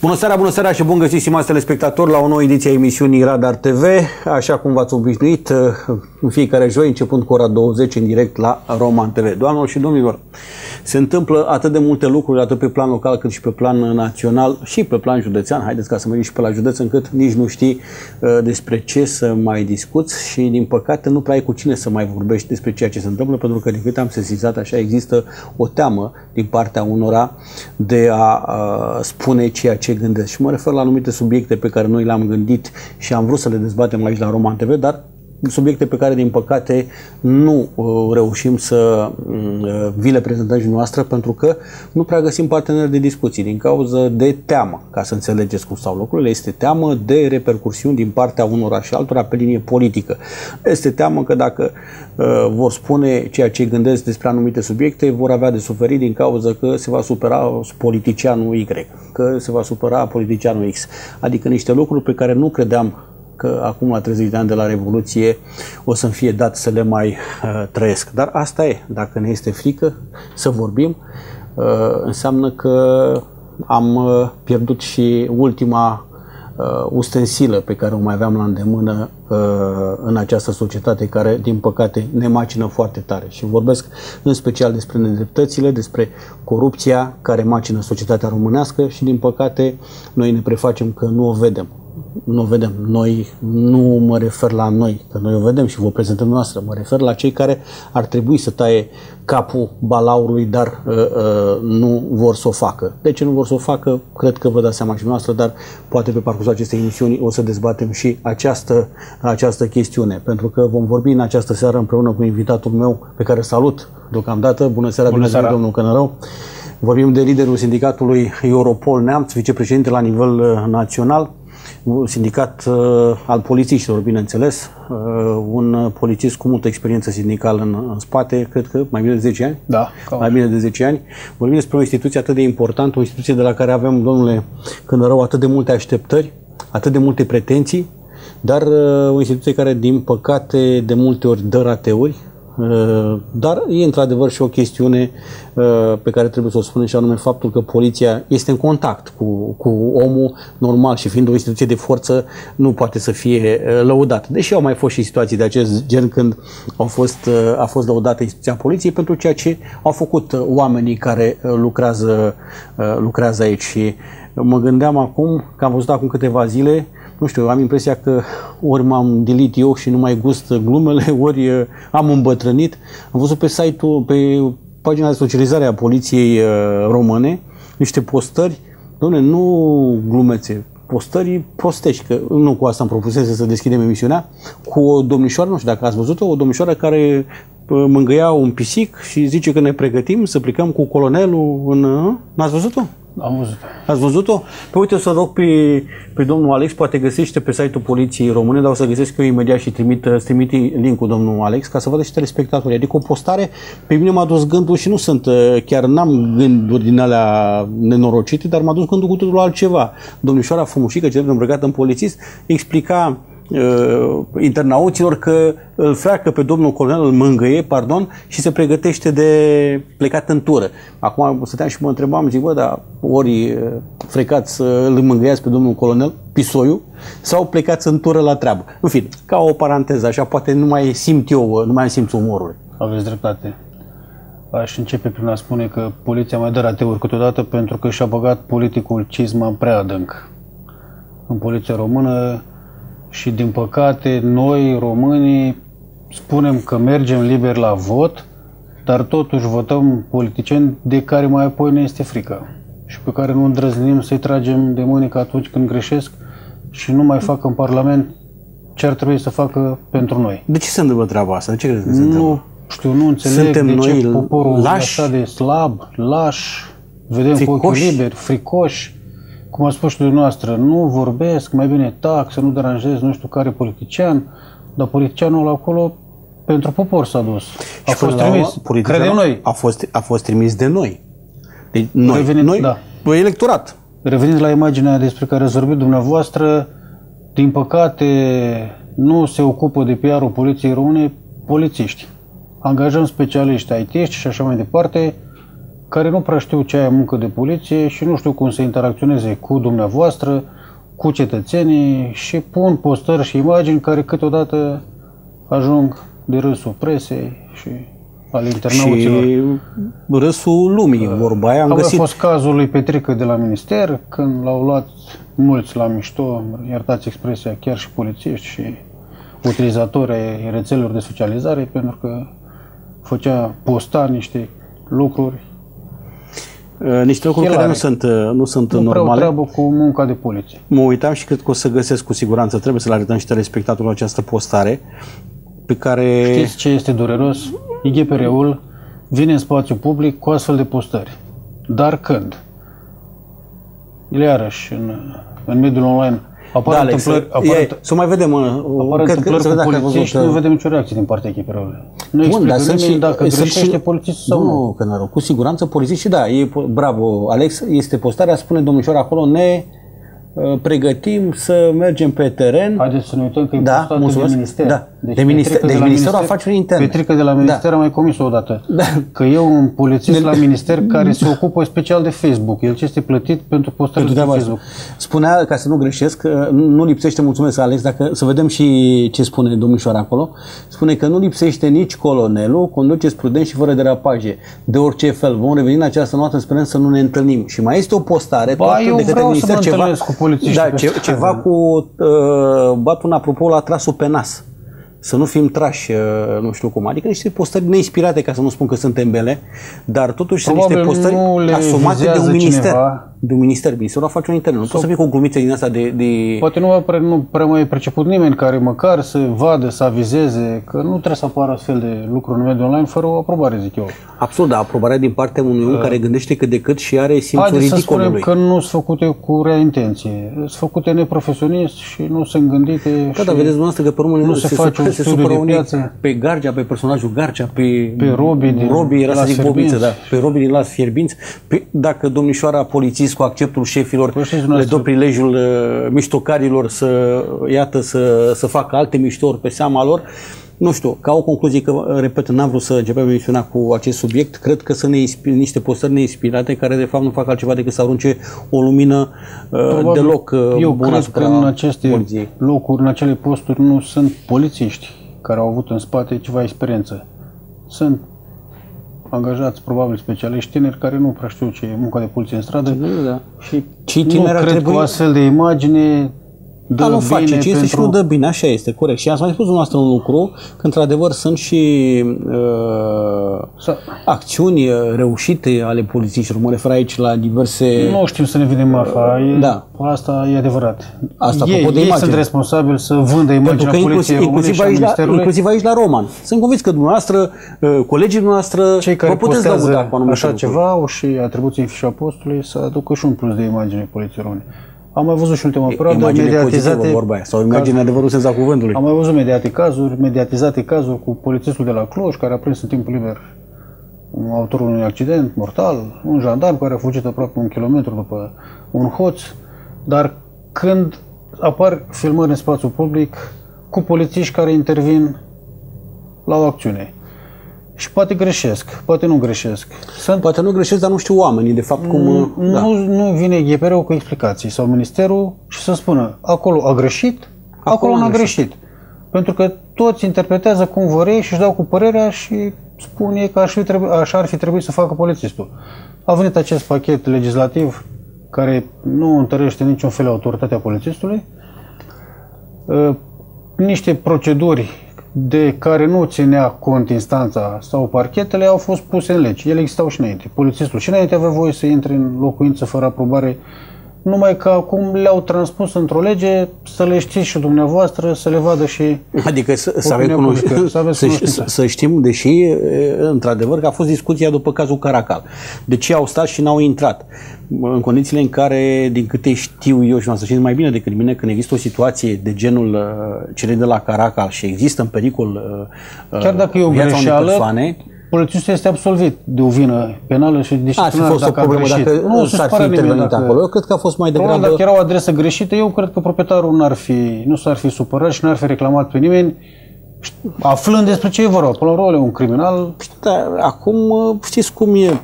Bună seara, bună seara și bun găsit, stimați telespectatori, la o nouă ediție a emisiunii Radar TV. Așa cum v-ați obișnuit, în fiecare joi, începând cu ora 20, în direct la Roman TV. Doamnelor și domnilor, se întâmplă atât de multe lucruri, atât pe plan local cât și pe plan național și pe plan județean. Haideți ca să mergem și pe la județ, încât nici nu știi uh, despre ce să mai discuți și, din păcate, nu prea ai cu cine să mai vorbești despre ceea ce se întâmplă, pentru că, din câte am sesizat, așa există o teamă din partea unora de a uh, spune ceea ce gândesc. Și mă refer la anumite subiecte pe care noi le-am gândit și am vrut să le dezbatem aici la Roman TV, dar subiecte pe care, din păcate, nu uh, reușim să mm, uh, vi le prezentăm și noastră pentru că nu prea găsim parteneri de discuții din cauza de teamă, ca să înțelegeți cum stau lucrurile. Este teamă de repercursiuni din partea unora și altora pe linie politică. Este teamă că dacă uh, vor spune ceea ce gândesc despre anumite subiecte, vor avea de suferit din cauza că se va supera politicianul Y, că se va supera politicianul X. Adică niște lucruri pe care nu credeam că acum la 30 de ani de la Revoluție o să-mi fie dat să le mai uh, trăiesc. Dar asta e, dacă ne este frică să vorbim, uh, înseamnă că am uh, pierdut și ultima uh, ustensilă pe care o mai aveam la îndemână uh, în această societate care, din păcate, ne macină foarte tare. Și vorbesc în special despre nedreptățile, despre corupția care macină societatea românească și, din păcate, noi ne prefacem că nu o vedem nu o vedem. Noi nu mă refer la noi, că noi o vedem și vă prezentăm noastră. Mă refer la cei care ar trebui să taie capul balaurului, dar uh, uh, nu vor să o facă. De ce nu vor să o facă? Cred că vă dați seama și noastră, dar poate pe parcursul acestei emisiuni o să dezbatem și această, această chestiune, pentru că vom vorbi în această seară împreună cu invitatul meu, pe care salut deocamdată. Bună seara, Bună bine seara. domnul Cănărău. Vorbim de liderul sindicatului Europol Neamț, vicepreședinte la nivel uh, național sindicat uh, al polițiștilor, bineînțeles, uh, un polițist cu multă experiență sindicală în, în spate, cred că mai bine de 10 ani. Da, cam mai bine de 10 ani. Vorbim despre o instituție atât de importantă, o instituție de la care avem, domnule Cânărău, atât de multe așteptări, atât de multe pretenții, dar uh, o instituție care, din păcate, de multe ori dă rateuri, Uh, dar e într-adevăr și o chestiune uh, pe care trebuie să o spunem și anume faptul că poliția este în contact cu, cu omul normal și fiind o instituție de forță nu poate să fie uh, lăudată. Deși au mai fost și situații de acest gen când au fost, a fost lăudată instituția poliției pentru ceea ce au făcut oamenii care lucrează, lucrează aici și mă gândeam acum că am văzut acum câteva zile nu știu, am impresia că ori m-am dilit eu și nu mai gust glumele, ori uh, am îmbătrânit. Am văzut pe site-ul, pe pagina de socializare a poliției uh, române, niște postări, doamne, nu glumețe, postări prostești, că nu cu asta am propusese să deschidem emisiunea, cu o domnișoară, nu știu dacă ați văzut-o, o domnișoară care uh, mângâia un pisic și zice că ne pregătim să plecăm cu colonelul în... N-ați văzut-o? Am văzut. Ați văzut-o? Păi uite, o să rog pe, pe domnul Alex, poate găsește pe site-ul Poliției Române, dar o să găsesc eu imediat și trimit, trimit link-ul domnul Alex ca să vadă și telespectatorii. Adică o postare, pe mine m-a dus gândul și nu sunt, chiar n-am gânduri din alea nenorocite, dar m-a dus gândul cu totul altceva. Domnișoara Fumușică, cel îmbrăcat în polițist, explica uh, internauților că îl freacă pe domnul colonel, îl mângâie, pardon, și se pregătește de plecat în tură. Acum stăteam și mă întrebam, zic, bă, dar ori uh, frecați să îl mângâiați pe domnul colonel, pisoiul, sau plecați în tură la treabă. În fine, ca o paranteză, așa poate nu mai simt eu, nu mai simt umorul. Aveți dreptate. Aș începe prin a spune că poliția mai dă rateuri câteodată pentru că și-a băgat politicul cizma prea adânc în poliția română și din păcate noi românii spunem că mergem liber la vot, dar totuși votăm politicieni de care mai apoi ne este frică și pe care nu îndrăznim să-i tragem de mânică atunci când greșesc și nu mai fac în Parlament ce ar trebui să facă pentru noi. De ce se întâmplă treaba asta? De ce credeți că se întâmplă? Nu știu, nu înțeleg Suntem de ce noi poporul lași? e așa de slab, laș, vedem cu ochii Fricoși? liberi, fricoși. Cum a spus și dumneavoastră, nu vorbesc, mai bine tac, să nu deranjez nu știu care politician, dar politicianul ăla acolo pentru popor s-a dus. A Și fost până la urmă, trimis. politicianul Credem noi. A fost, a fost trimis de noi. Deci noi, Revenind- noi da. electorat. Revenind la imaginea despre care ați vorbit dumneavoastră, din păcate nu se ocupă de PR-ul poliției române polițiști. Angajăm specialiști IT și așa mai departe, care nu prea știu ce aia muncă de poliție și nu știu cum să interacționeze cu dumneavoastră, cu cetățenii și pun postări și imagini care câteodată ajung de râsul presei și al internauților. Și râsul lumii, vorba aia. Am Am găsit fost cazul lui Petrică de la minister, când l-au luat mulți la mișto, iertați expresia, chiar și polițiști și utilizatori ai rețelelor de socializare, pentru că făcea posta niște lucruri uh, niște lucruri care Hilare. nu sunt, uh, nu sunt nu prea o normale. treabă cu munca de poliție. Mă uitam și cred că o să găsesc cu siguranță, trebuie să le arătăm și telespectatorul această postare pe care... Știți ce este dureros? IGPR-ul vine în spațiu public cu astfel de postări. Dar când? Iarăși, în, în mediul online apar Da, Alex, întâmplări, apar, e, să mai vedem. uh, apar cred că- întâmplări să cu vedem dacă ai polițiști, văzut, nu uh, vedem nicio reacție din partea IGPR-ului. Nu Bun, explică dar sunt nimeni și, dacă sunt greșește și, polițistul sau nu. nu. că n cu siguranță polițiști, da, e, po- bravo, Alex, este postarea, spune domnișor acolo, ne uh, pregătim să mergem pe teren. Haideți să ne uităm că e Da, postată mulțumesc. de minister. Da, de minister- Petrică deci la Ministerul Afacerilor Interne. Petrică de la minister a mai comis o dată. Da. Că e un polițist la minister care se ocupă special de Facebook. El ce este plătit pentru postările Pentru de treaba Facebook. asta. Spunea, ca să nu greșesc, că nu lipsește, mulțumesc Alex, dacă să vedem și ce spune domnișoara acolo, spune că nu lipsește nici colonelul, conduceți prudent și fără derapaje, de orice fel. Vom reveni în această noapte, sperăm să nu ne întâlnim. Și mai este o postare, Ba, tot eu de către vreau să minister, mă ceva, întâlnesc cu polițiștii da, pe ce, stradă. ceva cu uh, bat un apropo la trasul pe nas. Să nu fim trași, uh, nu știu cum. Adică niște postări neinspirate, ca să nu spun că sunt embele, dar totuși sunt Probabil niște postări nu le asumate de vizează un minister. cineva. De un minister, Ministerul Afacerilor Interne. Nu poți să fii cu o glumiță din asta de... de... Poate nu, prea, nu prea mai e perceput nimeni care măcar să vadă, să avizeze, că nu trebuie să apară astfel de lucruri în mediul online fără o aprobare, zic eu. Absolut, da, aprobarea din partea unui om care gândește cât de cât și are simțul Haideți să spunem ridicolului. că nu sunt făcute cu rea intenție. Sunt făcute neprofesionist și nu sunt gândite Da, și dar vedeți dumneavoastră că pe urmă nu se face un se studiu supără de unii piață. pe Gargea, pe personajul Gargea, pe, Pe Robi din Robi era să Las zic Bobiță, da, Fierbinți. pe Robi din Las Fierbinți. Pe, dacă domnișoara polițist cu acceptul șefilor Păi știți le dumneavoastră- dă prilejul uh, miștocarilor să, iată, să, să facă alte miștouri pe seama lor, nu știu, ca o concluzie, că, uh, repet, n-am vrut să începem emisiunea cu acest subiect, cred că sunt neinspi- niște postări neinspirate care de fapt nu fac altceva decât să arunce o lumină uh, Probabil, deloc uh, eu bună cred asupra că în aceste poliției. locuri, în acele posturi, nu sunt polițiști care au avut în spate ceva experiență. Sunt angajați, probabil, specialiști tineri care nu prea știu ce e munca de poliție în stradă Da. și Cei nu tineri ar cred trebui- că o astfel de imagine dă Da, nu bine face ce este pentru... și nu dă bine, așa este, corect. Și ați mai spus dumneavoastră un lucru, că într-adevăr sunt și uh, Să- acțiuni uh, reușite ale polițiștilor. Mă refer aici la diverse... Nu știm să ne vedem marfa, e, Da. asta e adevărat. Asta, ei, apropo de ei imagine. sunt responsabili să vândă Pentru imaginea că inclusiv, poliției române inclusiv, și a aici la, Ministerului. inclusiv aici la Roman. Sunt convins că dumneavoastră, uh, colegii noastre, Cei care vă puteți postează lăuda cu anumite așa lucruri. ceva au și atribuții în fișa postului să aducă și un plus de imagine poliției române. Am mai văzut și în ultima perioadă Imagine pozitivă, mediatizate, vorba aia, sau imagine adevărul senza cuvântului. am mai văzut mediate cazuri, mediatizate cazuri cu polițistul de la Cluj care a prins în timpul liber un autorul unui accident mortal, un jandarm care a fugit aproape un kilometru după un hoț, dar când apar filmări în spațiu public cu polițiști care intervin la o acțiune. Și poate greșesc, poate nu greșesc. Sunt Poate nu greșesc, dar nu știu oamenii, de fapt, cum... uh, da. nu, nu vine GPR-ul cu explicații sau ministerul și să spună acolo a greșit, acolo, n-a n-a greșit. greșit. Pentru că toți interpretează cum vor ei și își dau cu părerea și spun ei că așa, trebu- așa ar fi trebuit să facă polițistul. A venit acest pachet legislativ care nu întărește niciun fel autoritatea polițistului, Uh, niște proceduri de care nu ținea cont instanța sau parchetele au fost puse în lege. Ele existau și înainte. Polițistul și înainte avea voie să intre în locuință fără aprobare, numai că acum le-au transpus într-o lege să le știți și dumneavoastră, să le vadă și Adică să, să, Opinia avem cunoș- publică, să aveți să, cunoștință. să, să știm, deși, e, într-adevăr, că a fost discuția după cazul Caracal. De ce au stat și n-au intrat? În condițiile în care, din câte știu eu și să știți mai bine decât mine, când există o situație de genul uh, celei de la Caracal și există în pericol uh, chiar dacă e o viața unei greșeală, persoane, polițistul este absolvit de o vină penală și ar fi disciplinară fost o dacă problemă a greșit. dacă nu se s-ar fi supără nimeni intervenit dacă- acolo. Eu cred că a fost mai Probabil degrabă... dacă era o adresă greșită, eu cred că proprietarul n-ar fi, nu s-ar fi supărat și n-ar fi reclamat pe nimeni, aflând despre ce e vorba. Până la urmă, e un criminal, Da, acum uh, știți cum e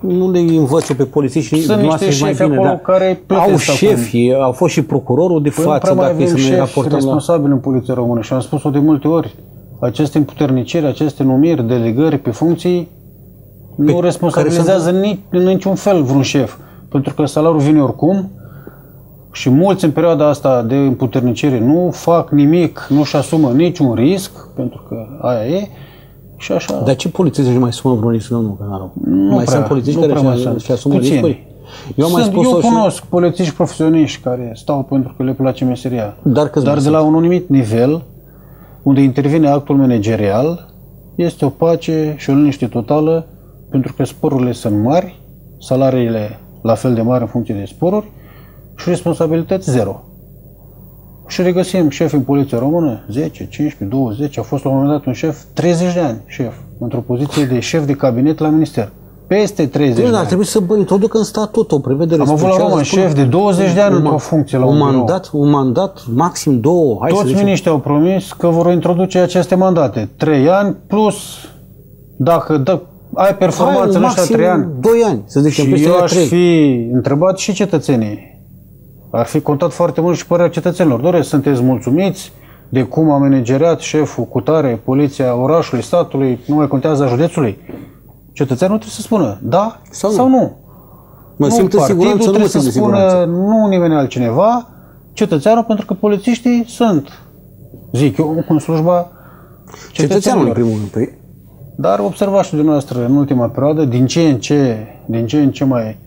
nu le învăță pe polițiști și Sunt niște șefi acolo da. care Au plătesc șefi, au fost și procurorul de Păi nu față, prea mai dacă e avem să ne șefi raportăm la... responsabili în poliția română și am spus-o de multe ori. Aceste împuterniciri, aceste numiri, delegări pe funcții nu responsabilizează nici, în niciun fel vreun șef. Pentru că salariul vine oricum și mulți în perioada asta de împuternicire nu fac nimic, nu-și asumă niciun risc, pentru că aia e, și așa. Dar ce polițiști își mai asumă vreun risc? Nu, nu, că n-au. Nu mai prea, sunt polițiști nu care prea mai își- sunt. își asumă Puțini. riscuri? Eu am mai Sunt, spus eu și... cunosc polițiști profesioniști care stau pentru că le place meseria. Dar câți Dar mai de la un anumit nivel, unde intervine actul managerial, este o pace și o liniște totală, pentru că sporurile sunt mari, salariile la fel de mari în funcție de sporuri și responsabilități zero. Și regăsim șefi în poliția română, 10, 15, 20, a fost la un moment dat un șef, 30 de ani șef, într-o poziție de șef de cabinet la minister. Peste 30 Bine, de dar ani. trebuie să bă, introducă în statut o prevedere Am avut la specială, Roma spune- șef de 20 de ani un într-o ma- funcție la un un birou. mandat, un mandat, maxim două, hai să Toți zicem. miniștrii au promis că vor introduce aceste mandate. 3 ani plus dacă dă, ai performanță Hai, în ăștia maxim 3 ani. doi ani, să zicem, Și peste eu aia aș trei. fi întrebat și cetățenii. Ar fi contat foarte mult și părerea cetățenilor. Doresc, sunteți mulțumiți de cum a manageriat șeful cu tare, poliția orașului, statului, nu mai contează a județului? Cetățeanul trebuie să spună da Sau sau nu. nu. Mă simt în partidul siguranță, nu mă trebuie simt să în spună siguranță. nu nimeni altcineva, cetățeanul, pentru că polițiștii sunt, zic eu, în slujba Cetățeanul, în cetățenilor. primul rând. Păi, Dar observați și dumneavoastră în ultima perioadă, din ce în ce, din ce, în ce mai,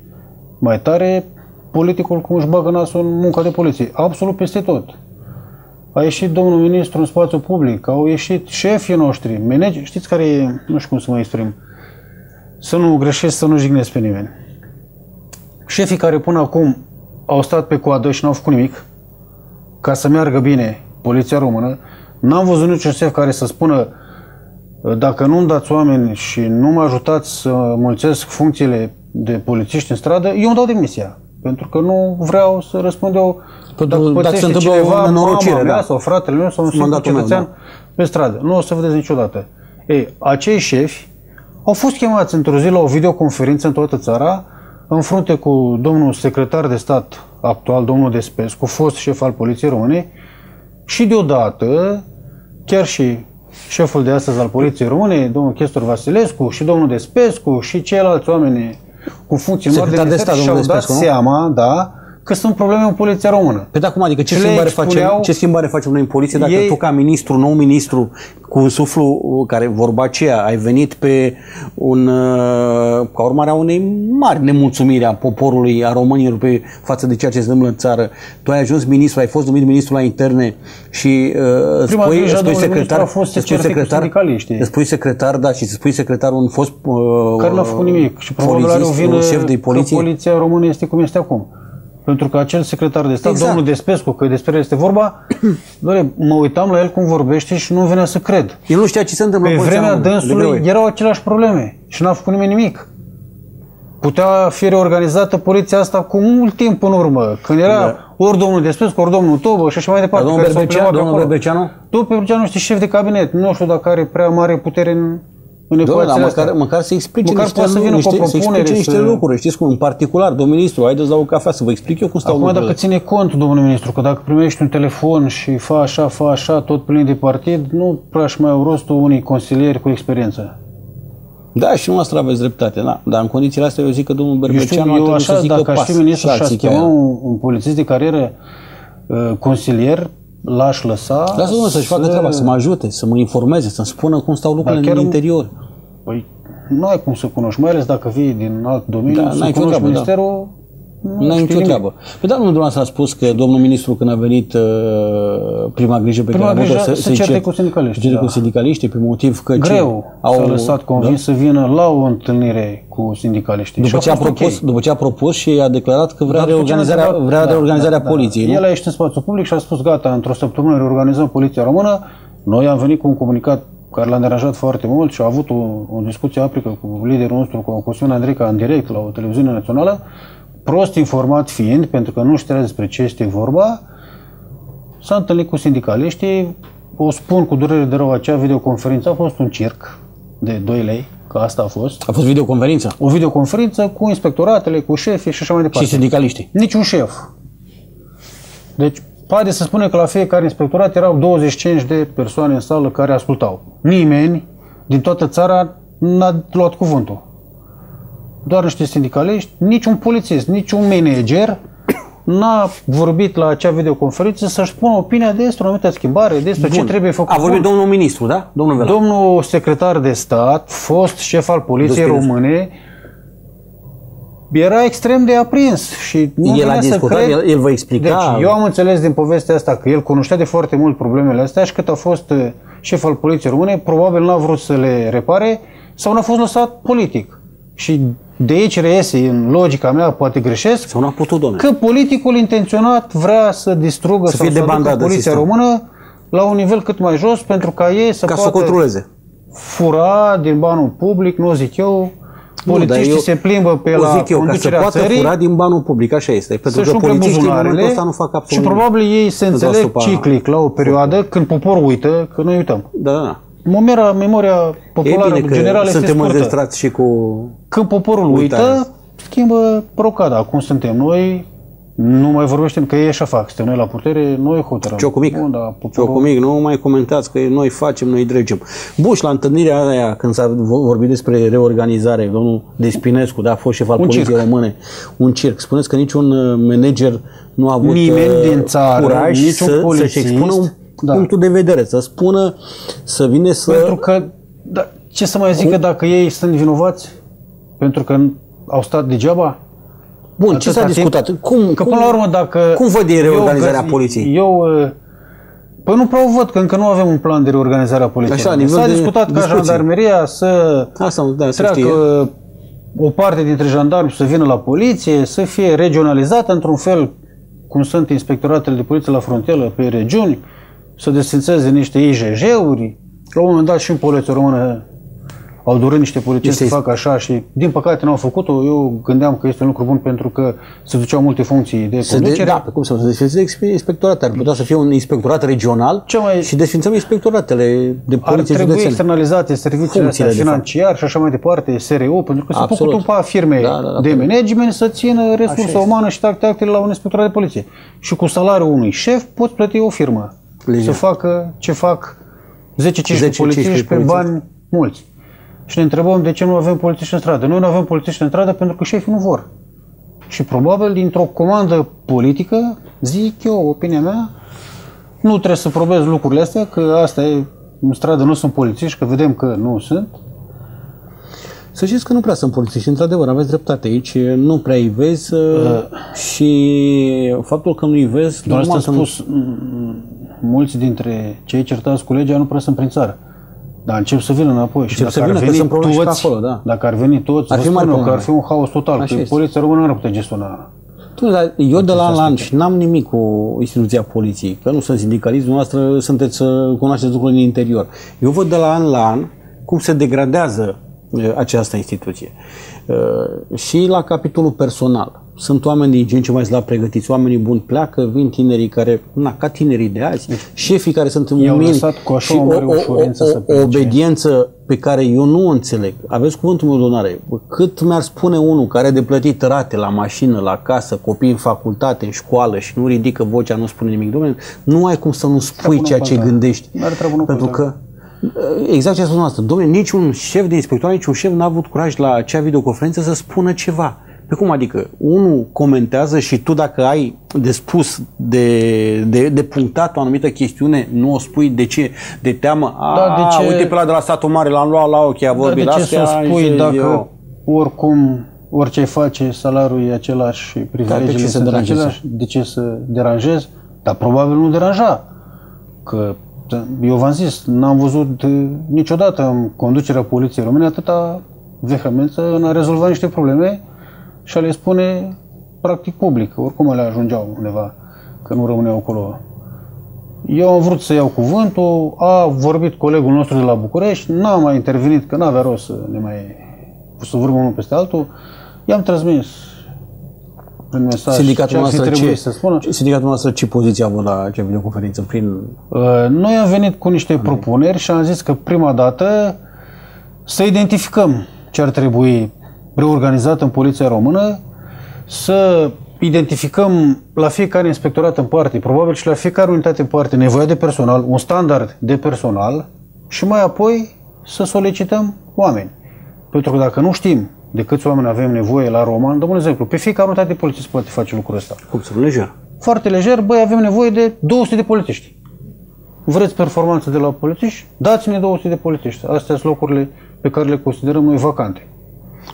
mai tare, politicul cum își bagă nasul în munca de poliție. Absolut peste tot. A ieșit domnul ministru în spațiu public, au ieșit șefii noștri, manageri, știți care e, nu știu cum să mă exprim, să nu greșesc, să nu jignesc pe nimeni. Șefii care până acum au stat pe coadă și n-au făcut nimic, ca să meargă bine poliția română, n-am văzut niciun șef care să spună dacă nu-mi dați oameni și nu mă ajutați să mulțesc funcțiile de polițiști în stradă, eu îmi dau demisia. Pentru că nu vreau să răspund eu Pentru- dacă pățește se întâmplă o cineva, nenorocire, mama mea da. sau fratele meu sau un singur Mandatul meu, cetățean da. pe stradă. Nu o să vedeți niciodată. Ei, acei șefi au fost chemați într-o zi la o videoconferință în toată țara, în frunte cu domnul secretar de stat actual, domnul Despescu, fost șef al Poliției Române, și deodată, chiar și șeful de astăzi al Poliției Române, domnul Chestor Vasilescu, și domnul Despescu, și ceilalți oameni cu funcții mari de Secretar de minister stat, și-au domnul dat Despescu, nu? seama, da, că sunt probleme în Poliția Română. Pe da, cum adică ce Și le schimbare, facem, expuneau- ce schimbare facem noi în poliție dacă Ei- tu ca ministru, nou ministru, cu suflu care vorba aceea, ai venit pe un, uh, ca urmare a unei mari nemulțumiri a poporului, a românilor pe față de ceea ce se întâmplă în țară. Tu ai ajuns ministru, ai fost numit ministru la interne și uh, îți Prima spui, grijă a îți spui domnului secretar, ministru a fost să îți spui certe cu secretar, sindicaliștii. îți spui secretar, da, și îți spui secretar un fost uh, care nu a făcut nimic și probabil are o polițist, vină un șef de poliție. că poliția română este cum este acum. Pentru că acel secretar de stat, Exact. domnul Despescu, că despre el este vorba, doamne, mă uitam la el cum vorbește și nu venea să cred. El nu știa ce se întâmplă Pe în poliția vremea română. De greu dânsului e. erau aceleași probleme și n-a făcut nimeni nimic. Putea fi reorganizată poliția asta cu mult timp în urmă, când era Da. ori domnul Despescu, ori domnul Tobă și așa mai Dar departe. domnul care s-au Berbeceanu, plecat domnul acolo. Berbeceanu? Domnul Berbeceanu este șef de cabinet. Nu știu dacă are prea mare putere în, în Doamne, ecuațiile dar astea. măcar, măcar să explice Măcar niște, poate să vină niște, cu o să explice propunere, niște să- lucruri. Știți cum, în particular, domnul ministru, haideți la o cafea să vă explic eu cum stau Acum lucrurile. dacă ține cont, domnule ministru, că dacă primești un telefon și fa așa, fa așa, tot plin de partid, nu prea își mai au rostul unii consilieri cu experiență. Da, și noastră aveți dreptate, da. Dar în condițiile astea eu zic că domnul Eu, știu, Berbeceanu ar eu trebui așa, să zică dacă aș pas. fi ministru și aș Stați, chema chiar. un, un polițist de carieră uh, consilier, l-aș lăsa Lasă domnul să-și facă treaba, să mă ajute, să mă informeze, să-mi spună cum stau lucrurile chiar în în- interior. Păi, nu ai cum să cunoști, mai ales dacă vii din alt domeniu, Da, să n-ai nicio cunoști treabă, da. ministerul, nu Nu ai știi nicio nimic. treabă. Păi da, domnul dumneavoastră a spus că domnul ministru când a venit uh, prima grijă pe Prima care a avut-o grijă să să-i certe cer- cu sindicaliștii, să certe da. cu sindicaliștii pe motiv că ce? Greu s-a lăsat convins să vină la o întâlnire cu sindicaliștii. După Și ce, a fost ok. propus, după ce a propus și a declarat că vrea Dar după ce reorganizarea, a întrebat- vrea da, reorganizarea da, da. poliției, El nu? a ieșit în spațiu public și a spus, gata, într-o săptămână reorganizăm Poliția Română. Noi am venit cu un comunicat care l-a deranjat foarte mult și a avut o, o discuție aprică cu liderul nostru, cu Cosmin Andrica, în direct la o televiziune națională, prost informat fiind, pentru că nu știa despre ce este vorba, s-a întâlnit cu sindicaliștii, o spun cu durere de rău, acea videoconferință a fost un circ de 2 lei, că asta a fost, A fost videoconferință. o videoconferință cu inspectoratele, cu șefii și așa mai departe. Și sindicaliștii. Niciun șef. Deci, poate să spune că la fiecare inspectorat erau 25 de persoane în sală care ascultau. Nimeni din toată țara n-a luat cuvântul. Doar niște sindicaliști, niciun polițist, niciun manager n-a vorbit la acea videoconferință să-și spună opinia despre o anumită schimbare, despre ce Bun. trebuie făcut. A vorbit Bun. domnul ministru, da? Domnul Vela. Domnul secretar de stat, fost șef al poliției Dăschinescu. române, era extrem de aprins și nu el a venea să discutat, cred- el, el vă explica. deci, eu am înțeles din povestea asta că el cunoștea de foarte mult problemele astea și cât a fost uh, șef al poliției române, probabil n-a vrut să le repare sau n-a fost lăsat politic. Și de aici reiese, în logica mea, poate greșesc, Sau n-a putut, domnule. că politicul intenționat vrea să distrugă Să sau fie să aducă debandat de poliția sistem. română la un nivel cât mai jos pentru ca ei să Ca să o poată controleze. fura din banul public, nu zic eu, Nu, dar polițiștii eu- se plimbă pe o la zic eu, ca să conducerea poată țării, fura din banul public, așa este. Pentru să-și că umple polițiștii în momentul buzunarele ăsta nu fac și absolut nimic. probabil ei se Nu-ți dau înțeleg supa- ciclic la o perioadă când poporul uită, că noi uităm. Da, da, da. Memoria, memoria E populară bine că generală este suntem scurtă. înzestrați și cu... Când poporul Uitare. uită, schimbă rocada. Acum suntem noi, nu mai vorbește că ei așa fac. Suntem noi la putere, noi hotărâm. Ciocul mic. Bun, da, poporul... Ciocul mic, nu mai comentați că noi facem, noi dregem. Bun, și la întâlnirea aia, când s-a vo- vorbit despre reorganizare, domnul Despinescu, da, a fost șef al Un Poliției circ. Române, un circ. Spuneți că niciun uh, manager nu a avut Nimeni uh, din țară, curaj niciun să, să-și polițist, expună un da. punctul de vedere, să spună, să vină să... Pentru că, da, ce să mai zică dacă ei sunt vinovați? Pentru că au stat degeaba? Bun, ce atâta s-a timp- discutat? Cum, Că cum, până la urmă dacă... cum văd ei reorganizarea eu, găs- poliției? Eu... uh, Păi nu prea o văd, că încă nu avem un plan de reorganizare a poliției. Așa, la nivel S-a de discutat ca discuții. jandarmeria să Asta, da, să treacă știe. o parte dintre jandarmi să vină la poliție, să fie regionalizată într-un fel cum sunt inspectoratele de poliție la frontieră pe regiuni, să desfințeze niște IJJ-uri. La un moment dat și în poliția română au dorit niște polițiști să Este- facă așa și din păcate n-au făcut-o. Eu gândeam că este un lucru bun pentru că se duceau multe funcții de Să de, conducere. da, pe cum să se desfințeze inspectorate. Ar putea să fie un inspectorat regional Ce mai- și desfințăm inspectoratele de Ar poliție trebui județene. externalizate serviciile Funcțiile, astea de fapt. financiar și așa mai departe, SRO, pentru că se pot Absolut. cutumpa firme Da, da, da. de management să țină Așa resursa este. umană și toate actele la un inspectorat de poliție. Și cu salariul unui șef poți plăti o firmă Legal. să facă ce fac 10-15 10-15 polițiști pe polițiști. bani mulți. Și ne întrebăm de ce nu avem polițiști în stradă. Noi nu avem polițiști în stradă pentru că șefii nu vor. Și probabil dintr-o comandă politică, zic eu, opinia mea, nu trebuie să probez lucrurile astea, că asta e, în stradă nu sunt polițiști, că vedem că nu sunt. Să știți că nu prea sunt polițiști, într-adevăr, aveți dreptate aici, nu prea îi vezi uh, și faptul că nu îi vezi, Doar normal asta a că nu- spus, m, mulți dintre cei certați cu legea nu prea sunt prin țară. Dar încep să vină înapoi. Și Încep să dacă ar vină, că veni sunt probleme și pe toți, acolo, da. Dacă ar veni toți, Ar vă fi mari spun eu că probleme. ar fi un haos total. Așa că este. poliția română nu ar putea gestiona. Tu, dar eu de la an la an și n-am nimic cu instituția poliției, că nu sunt sindicalist, dumneavoastră sunteți, uh, cunoașteți lucrurile din interior. Eu văd de la an la an cum se degradează uh, această instituție. Uh, Și la capitolul personal. Sunt oameni din ce în ce mai slab pregătiți, oamenii buni pleacă, vin tinerii care, na, ca tinerii de azi, șefii care sunt I-au umili lăsat cu așa și o mare ușurință să o, o plece. obediență pe care eu nu o înțeleg. Aveți cuvântul meu de onoare. Cât mi-ar spune unul care are de plătit rate la mașină, la casă, copii în facultate, în școală și nu ridică vocea, nu spune nimic. Dom'le, nu ai cum să nu spui Treabă ceea nu ce contează. gândești. N-are treabă nu Pentru contează. că Exact ce a spus noastră. Domnule, niciun șef de inspectorat, niciun șef n-a avut curaj la acea videoconferință să spună ceva. Pe cum adică? Unul comentează și tu dacă ai de spus, de, de, de punctat o anumită chestiune, nu o spui de ce? De teamă? A, Da, de ce- uite pe la de la satul mare, l-am luat la ochi, a Dar vorbit de ce astea, să o spui și dacă eu. oricum orice ai face, salariul e același și de privilegiile ce să sunt deranjezi? aceleași? De ce să deranjezi? Dar probabil nu deranja. Că eu v-am zis, n-am văzut uh, niciodată în conducerea poliției române atâta vehemență în a rezolva niște probleme și a le spune practic public, că oricum le ajungeau undeva, că nu rămâneau acolo. Eu am vrut să iau cuvântul, a vorbit colegul nostru de la București, n-am mai intervenit, că n-avea rost să ne mai să vorbim unul peste altul. I-am transmis prin mesaj Sindicatul ce ar fi noastră, trebuit ce, să spună. sindicatul noastră ce poziție a avut la acea videoconferință? Prin... Uh, Noi am venit cu niște propuneri și am zis că prima dată să identificăm ce ar trebui reorganizat în Poliția Română, să identificăm la fiecare inspectorat în parte, probabil și la fiecare unitate în parte, nevoia de personal, un standard de personal și mai apoi să solicităm oameni. Pentru că dacă nu știm de câți oameni avem nevoie la Roman, dăm un exemplu, pe fiecare unitate de poliție se poate face lucrul ăsta. Cum să lejer? Foarte lejer, băi, avem nevoie de 200 de polițiști. Vreți performanță de la polițiști? Dați-ne 200 de polițiști. Astea sunt locurile pe care le considerăm noi vacante.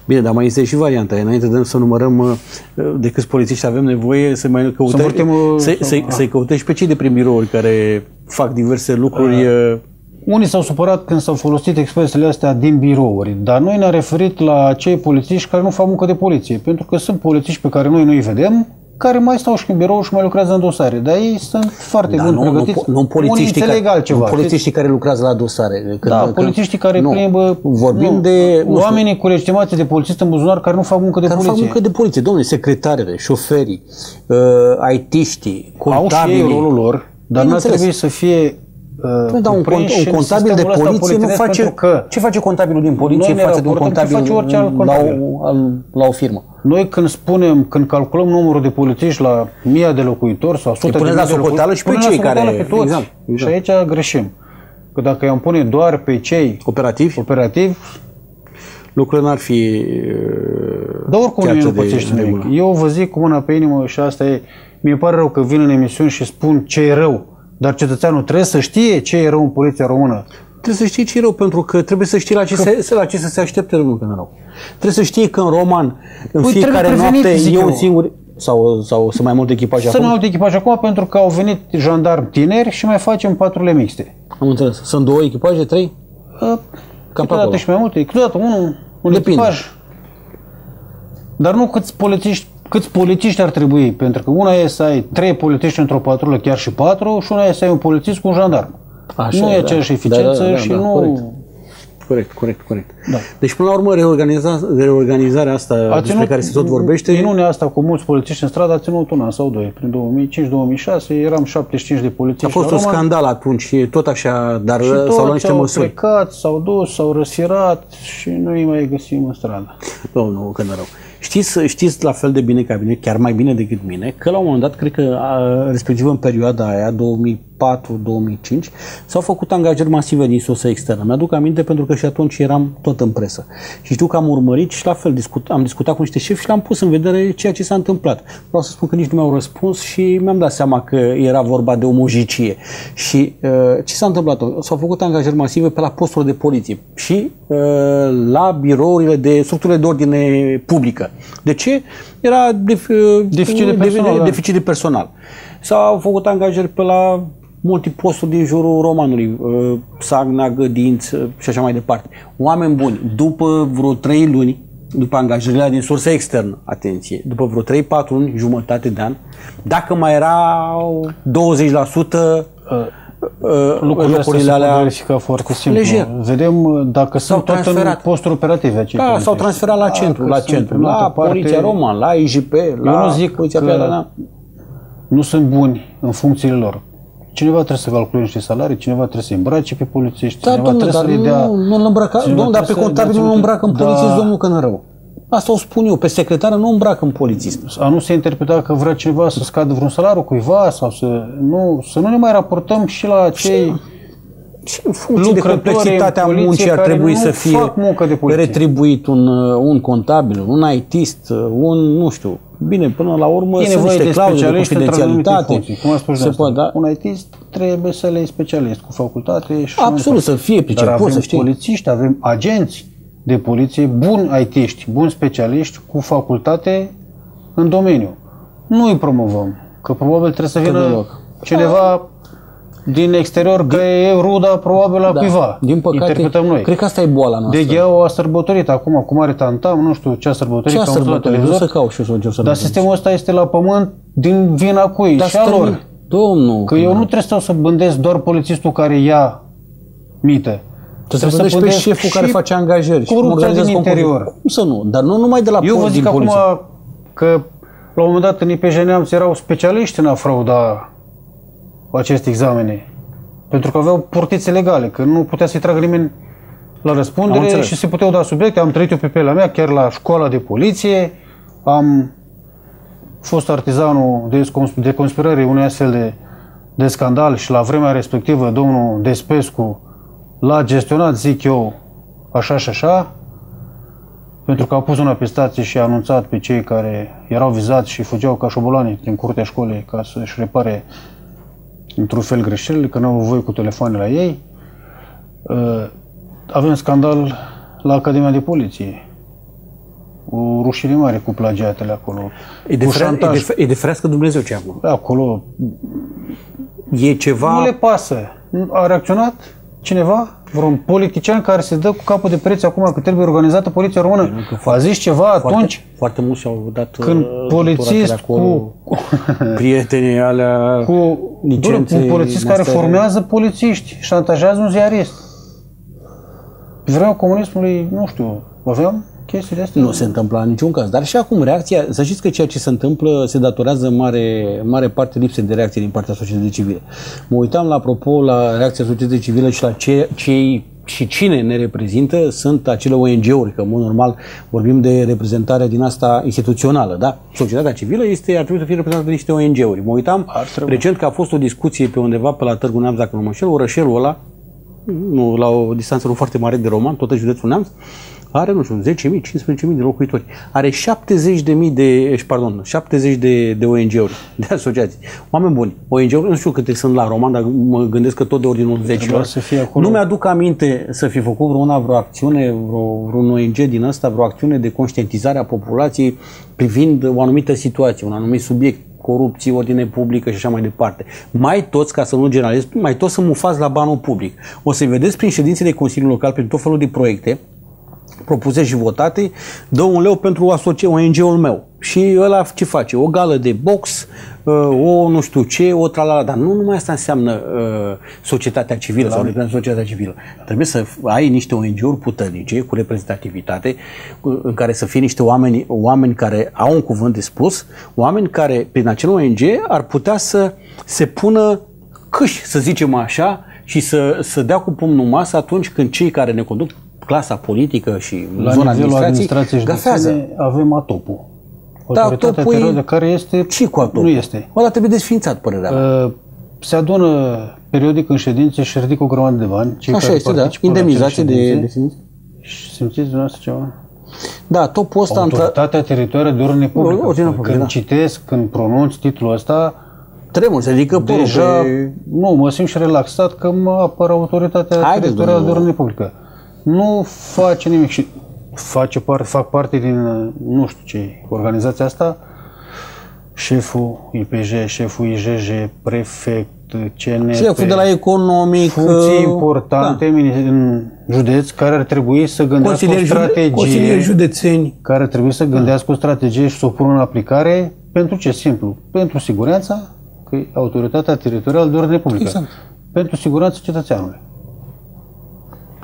Bine, dar mai este și varianta. Înainte de să numărăm uh, de câți polițiști avem nevoie, să mai căutăm, să uh, să, să, să-i căutăm și pe cei de prin birouri care fac diverse lucruri. Uh, unii s-au supărat când s-au folosit expresiile astea din birouri, dar noi ne-am referit la cei polițiști care nu fac muncă de poliție, pentru că sunt polițiști pe care noi nu-i vedem, care mai stau și în birou și mai lucrează în dosare, dar ei sunt foarte da, buni nu, pregătiți. Nu, nu polițiștii, care, altceva, nu polițiștii care lucrează la dosare. Când, da, când, polițiștii care nu, plimbă... Vorbim nu, de... Oamenii știu, cu legitimație de polițist în buzunar care nu fac muncă de care poliție. nu fac muncă de poliție. Domnule, secretarele, șoferii, uh, IT-știi, contabilii... Au și ei rolul lor, dar nu ar trebui să fie Uh, da, un, cont, un contabil de poliție nu face... Că ce face contabilul din poliție față de un contabil face orice alt contabil. La, o, la o firmă? Noi când spunem, când calculăm numărul de polițiști la mii de locuitori sau sute de mii de locuitori, și pe cei care... Pe toți. Exact, exact. Și aici greșim. Că dacă i-am pune doar pe cei operativi, operativ, lucrurile n-ar fi Dar oricum nu pățește nimic. Eu vă zic cu mâna pe inimă și asta e, mi-e pare rău că vin în emisiuni și spun ce e rău dar cetățeanul trebuie să știe ce e rău în poliția română. Trebuie să știe ce e rău, pentru că trebuie să știe la ce, că... se, la ce să se aștepte domnul rău. Trebuie să știe că în roman, în Ui, fiecare noapte, e un singur... Sau, sau sunt mai multe echipaje acum? Sunt mai multe echipaje acum pentru că au venit jandarmi tineri și mai facem patrule mixte. Am înțeles. Sunt două echipaje, trei? Uh, câteodată și mai multe. Câteodată unul, un Depinde. echipaj. Dar nu câți polițiști câți polițiști ar trebui, pentru că una e să ai trei polițiști într-o patrulă, chiar și patru, și una e să ai un polițist cu un jandarm. Așa, nu e da. aceeași eficiență da, da, da, și da, nu... Corect. Corect, corect, corect. Da. Deci, până la urmă, reorganiza, reorganizarea asta a despre ținut, care se tot vorbește... Minunea asta cu mulți polițiști în stradă a ținut un an sau doi. Prin 2005-2006 eram 75 de polițiști A fost un Roman. scandal atunci, tot așa, dar și s-au luat niște măsuri. plecat, s-au dus, s-au răsfirat și nu îi mai găsim în stradă. Domnul rău. Știți, știți la fel de bine ca mine, chiar mai bine decât mine, că la un moment dat, cred că respectiv în perioada aia, 2000 2004-2005, s-au făcut angajări masive din sursă externă. Mi-aduc aminte pentru că și atunci eram tot în presă. Și știu că am urmărit și la fel discut, am discutat cu niște șefi și le-am pus în vedere ceea ce s-a întâmplat. Vreau să spun că nici nu mi-au răspuns și mi-am dat seama că era vorba de o mujicie. Și uh, ce s-a întâmplat? S-au făcut angajări masive pe la posturile de poliție și uh, la birourile de structurile de ordine publică. De ce? Era def, uh, deficit de personal. De, de, deficit de personal. S-au făcut angajări pe la multiposturi din jurul romanului, uh, Sagna, Gădinț uh, și așa mai departe. Oameni buni, după vreo 3 luni, după angajările din sursă externă, atenție, după vreo 3-4 luni, jumătate de an, dacă mai era 20% uh, lucrurile, lucrurile alea verifica foarte simplu. Lejer. Vedem dacă sunt tot în posturi operative. Da, s-au transferat la centru, la centru, la parte, Poliția Roman, la IJP, la Eu nu zic Poliția că Piatra, nu sunt buni în funcțiile lor. Cineva trebuie să calculeze niște salarii, cineva trebuie să îmbrace pe polițiști, da, cineva domnule, trebuie să le dea... Nu, nu îmbraca, domnule, dar pe contabil nu îmbracă în da. polițist, domnul Cănărău. Asta o spun eu, pe secretară nu îmbracă în polițism. A nu se interpreta că vrea cineva să scadă vreun salariu cuiva sau să nu, să nu ne mai raportăm și la cei și în funcție de complexitatea muncii ar trebui să fie retribuit un, un contabil, un ITist, un, nu știu, Bine, până la urmă e sunt niște clauze de confidențialitate. Cum a spus se poate, da? Un IT trebuie să le specialist cu facultate și Absolut, să fie priceput, Dar avem să știi. polițiști, avem agenți de poliție buni IT-ști, buni specialiști cu facultate în domeniu. Nu îi promovăm, că probabil trebuie să vină cineva din exterior că e ruda probabil la da. cuiva. Din păcate, Interpretăm noi. Cred că asta e boala noastră. DGA-ul a sărbătorit acum cu mare tantam, nu știu ce a sărbătorit. Ce a sărbătorit? să caut și eu să Dar sistemul ăsta este la pământ din vina cui? Dar și a lor. Domnul. Că eu nu trebuie să bândesc doar polițistul care ia mită. Trebuie să, să pe șeful care face angajări. Corupția din interior. Cum să nu? Dar nu numai de la Eu vă zic acum că la un moment dat în IPJ Neamț erau specialiști în a frauda aceste examene. Pentru că aveau portițe legale, că nu putea să-i tragă nimeni la răspundere și se puteau da subiecte. Am trăit eu pe pielea mea, chiar la școala de poliție. Am fost artizanul de, de conspirării unui astfel de, de scandal și la vremea respectivă domnul Despescu l-a gestionat, zic eu, așa și așa, pentru că a pus una pe stație și a anunțat pe cei care erau vizați și fugeau ca șobolani din curtea școlii ca să-și repare într-un fel greșelile, că nu au voie cu telefoane la ei. Uh, avem scandal la Academia de Poliție. O rușine mare cu plagiatele acolo. E de, fre- e, de, e de frească Dumnezeu ce acolo. Acolo e ceva... Nu le pasă. A reacționat cineva? Vreun politician care se dă cu capul de preț acum că trebuie organizată poliția română? A zis ceva foarte, atunci? Foarte mulți și-au dat Când uh, polițist acolo, cu... prietenii alea cu, licențe, un polițist care mastere. formează polițiști, șantajează un ziarist. Pe vremea comunismului, nu știu, aveam chestii de astea? Nu se întâmplă în niciun caz. Dar și acum reacția, să știți că ceea ce se întâmplă se datorează în mare, mare parte lipse de reacție din partea societății civile. Mă uitam la apropo la reacția societății civile și la ce, cei și cine ne reprezintă sunt acele ONG-uri, că în mod normal vorbim de reprezentarea din asta instituțională, da? Societatea civilă este, ar trebui să fie reprezentată de niște ONG-uri. Mă uitam recent că a fost o discuție pe undeva pe la Târgu Neamț, dacă nu mă înșel, orășelul ăla, nu, la o distanță nu foarte mare de Roman, tot în județul Neamț, are, nu știu, 10.000, 15.000 de locuitori. Are 70.000 de, pardon, 70 de, de ONG-uri, de asociații. Oameni buni, ONG-uri, nu știu câte sunt la Roman, dar mă gândesc că tot de ordinul 10 să fie acolo. Nu mi-aduc aminte să fi făcut vreuna vreo acțiune, vreo, vreun ONG din ăsta, vreo acțiune de conștientizare a populației privind o anumită situație, un anumit subiect corupție, ordine publică și așa mai departe. Mai toți, ca să nu generalizez, mai toți sunt mufați la banul public. O să vedeți prin ședințele Consiliului Local, prin tot felul de proiecte, propuse și votate, dă un leu pentru asocie ONG-ul meu. Și ăla ce face? O gală de box, uh, o nu știu ce, o tralala. Dar nu numai asta înseamnă uh, societatea civilă sau reprezentanța societatea civilă. Trebuie să ai niște ONG-uri puternice, cu reprezentativitate, cu- în care să fie niște oameni, oameni care au un cuvânt de spus, oameni care, prin acel ONG, ar putea să se pună câși, să zicem așa, și să, să dea cu pumnul în masă atunci când cei care ne conduc clasa politică și La zona nivelul administrației administrației gafează. județene avem atopul. Da, Autoritatea atopul e- teroristă care este... Ce cu atopul? Nu este. Ăla trebuie desfințat, părerea mea. Uh, Se adună periodic în ședințe și ridică o grămadă de bani. Cei Așa care este, da. participă la Indemnizație acele de, ședințe. de sinistre. Și Simțiți dumneavoastră ceva? Da, topul ăsta... între- Autoritatea teritorială de ordine publică. ordine publică, Când da. citesc, când pronunț titlul ăsta, Tremur, se ridică părul deja, pe... nu, mă simt și relaxat că mă apără autoritatea Haideți, teritorială de domnul. ordine publică. Nu face nimic și face parte, fac parte din, nu știu ce, organizația asta, șeful IPJ, șeful IJJ, prefect, CNP, Șeful de la economic... funcții uh, importante Da. în județ care ar trebui să gândească o Consilieri, jude- strategie consilieri județeni. care trebuie să gândească o strategie și să o pună în aplicare pentru ce? Simplu. Pentru siguranța, că e autoritatea teritorială de ordine publică. Exact. Pentru siguranța cetățeanului.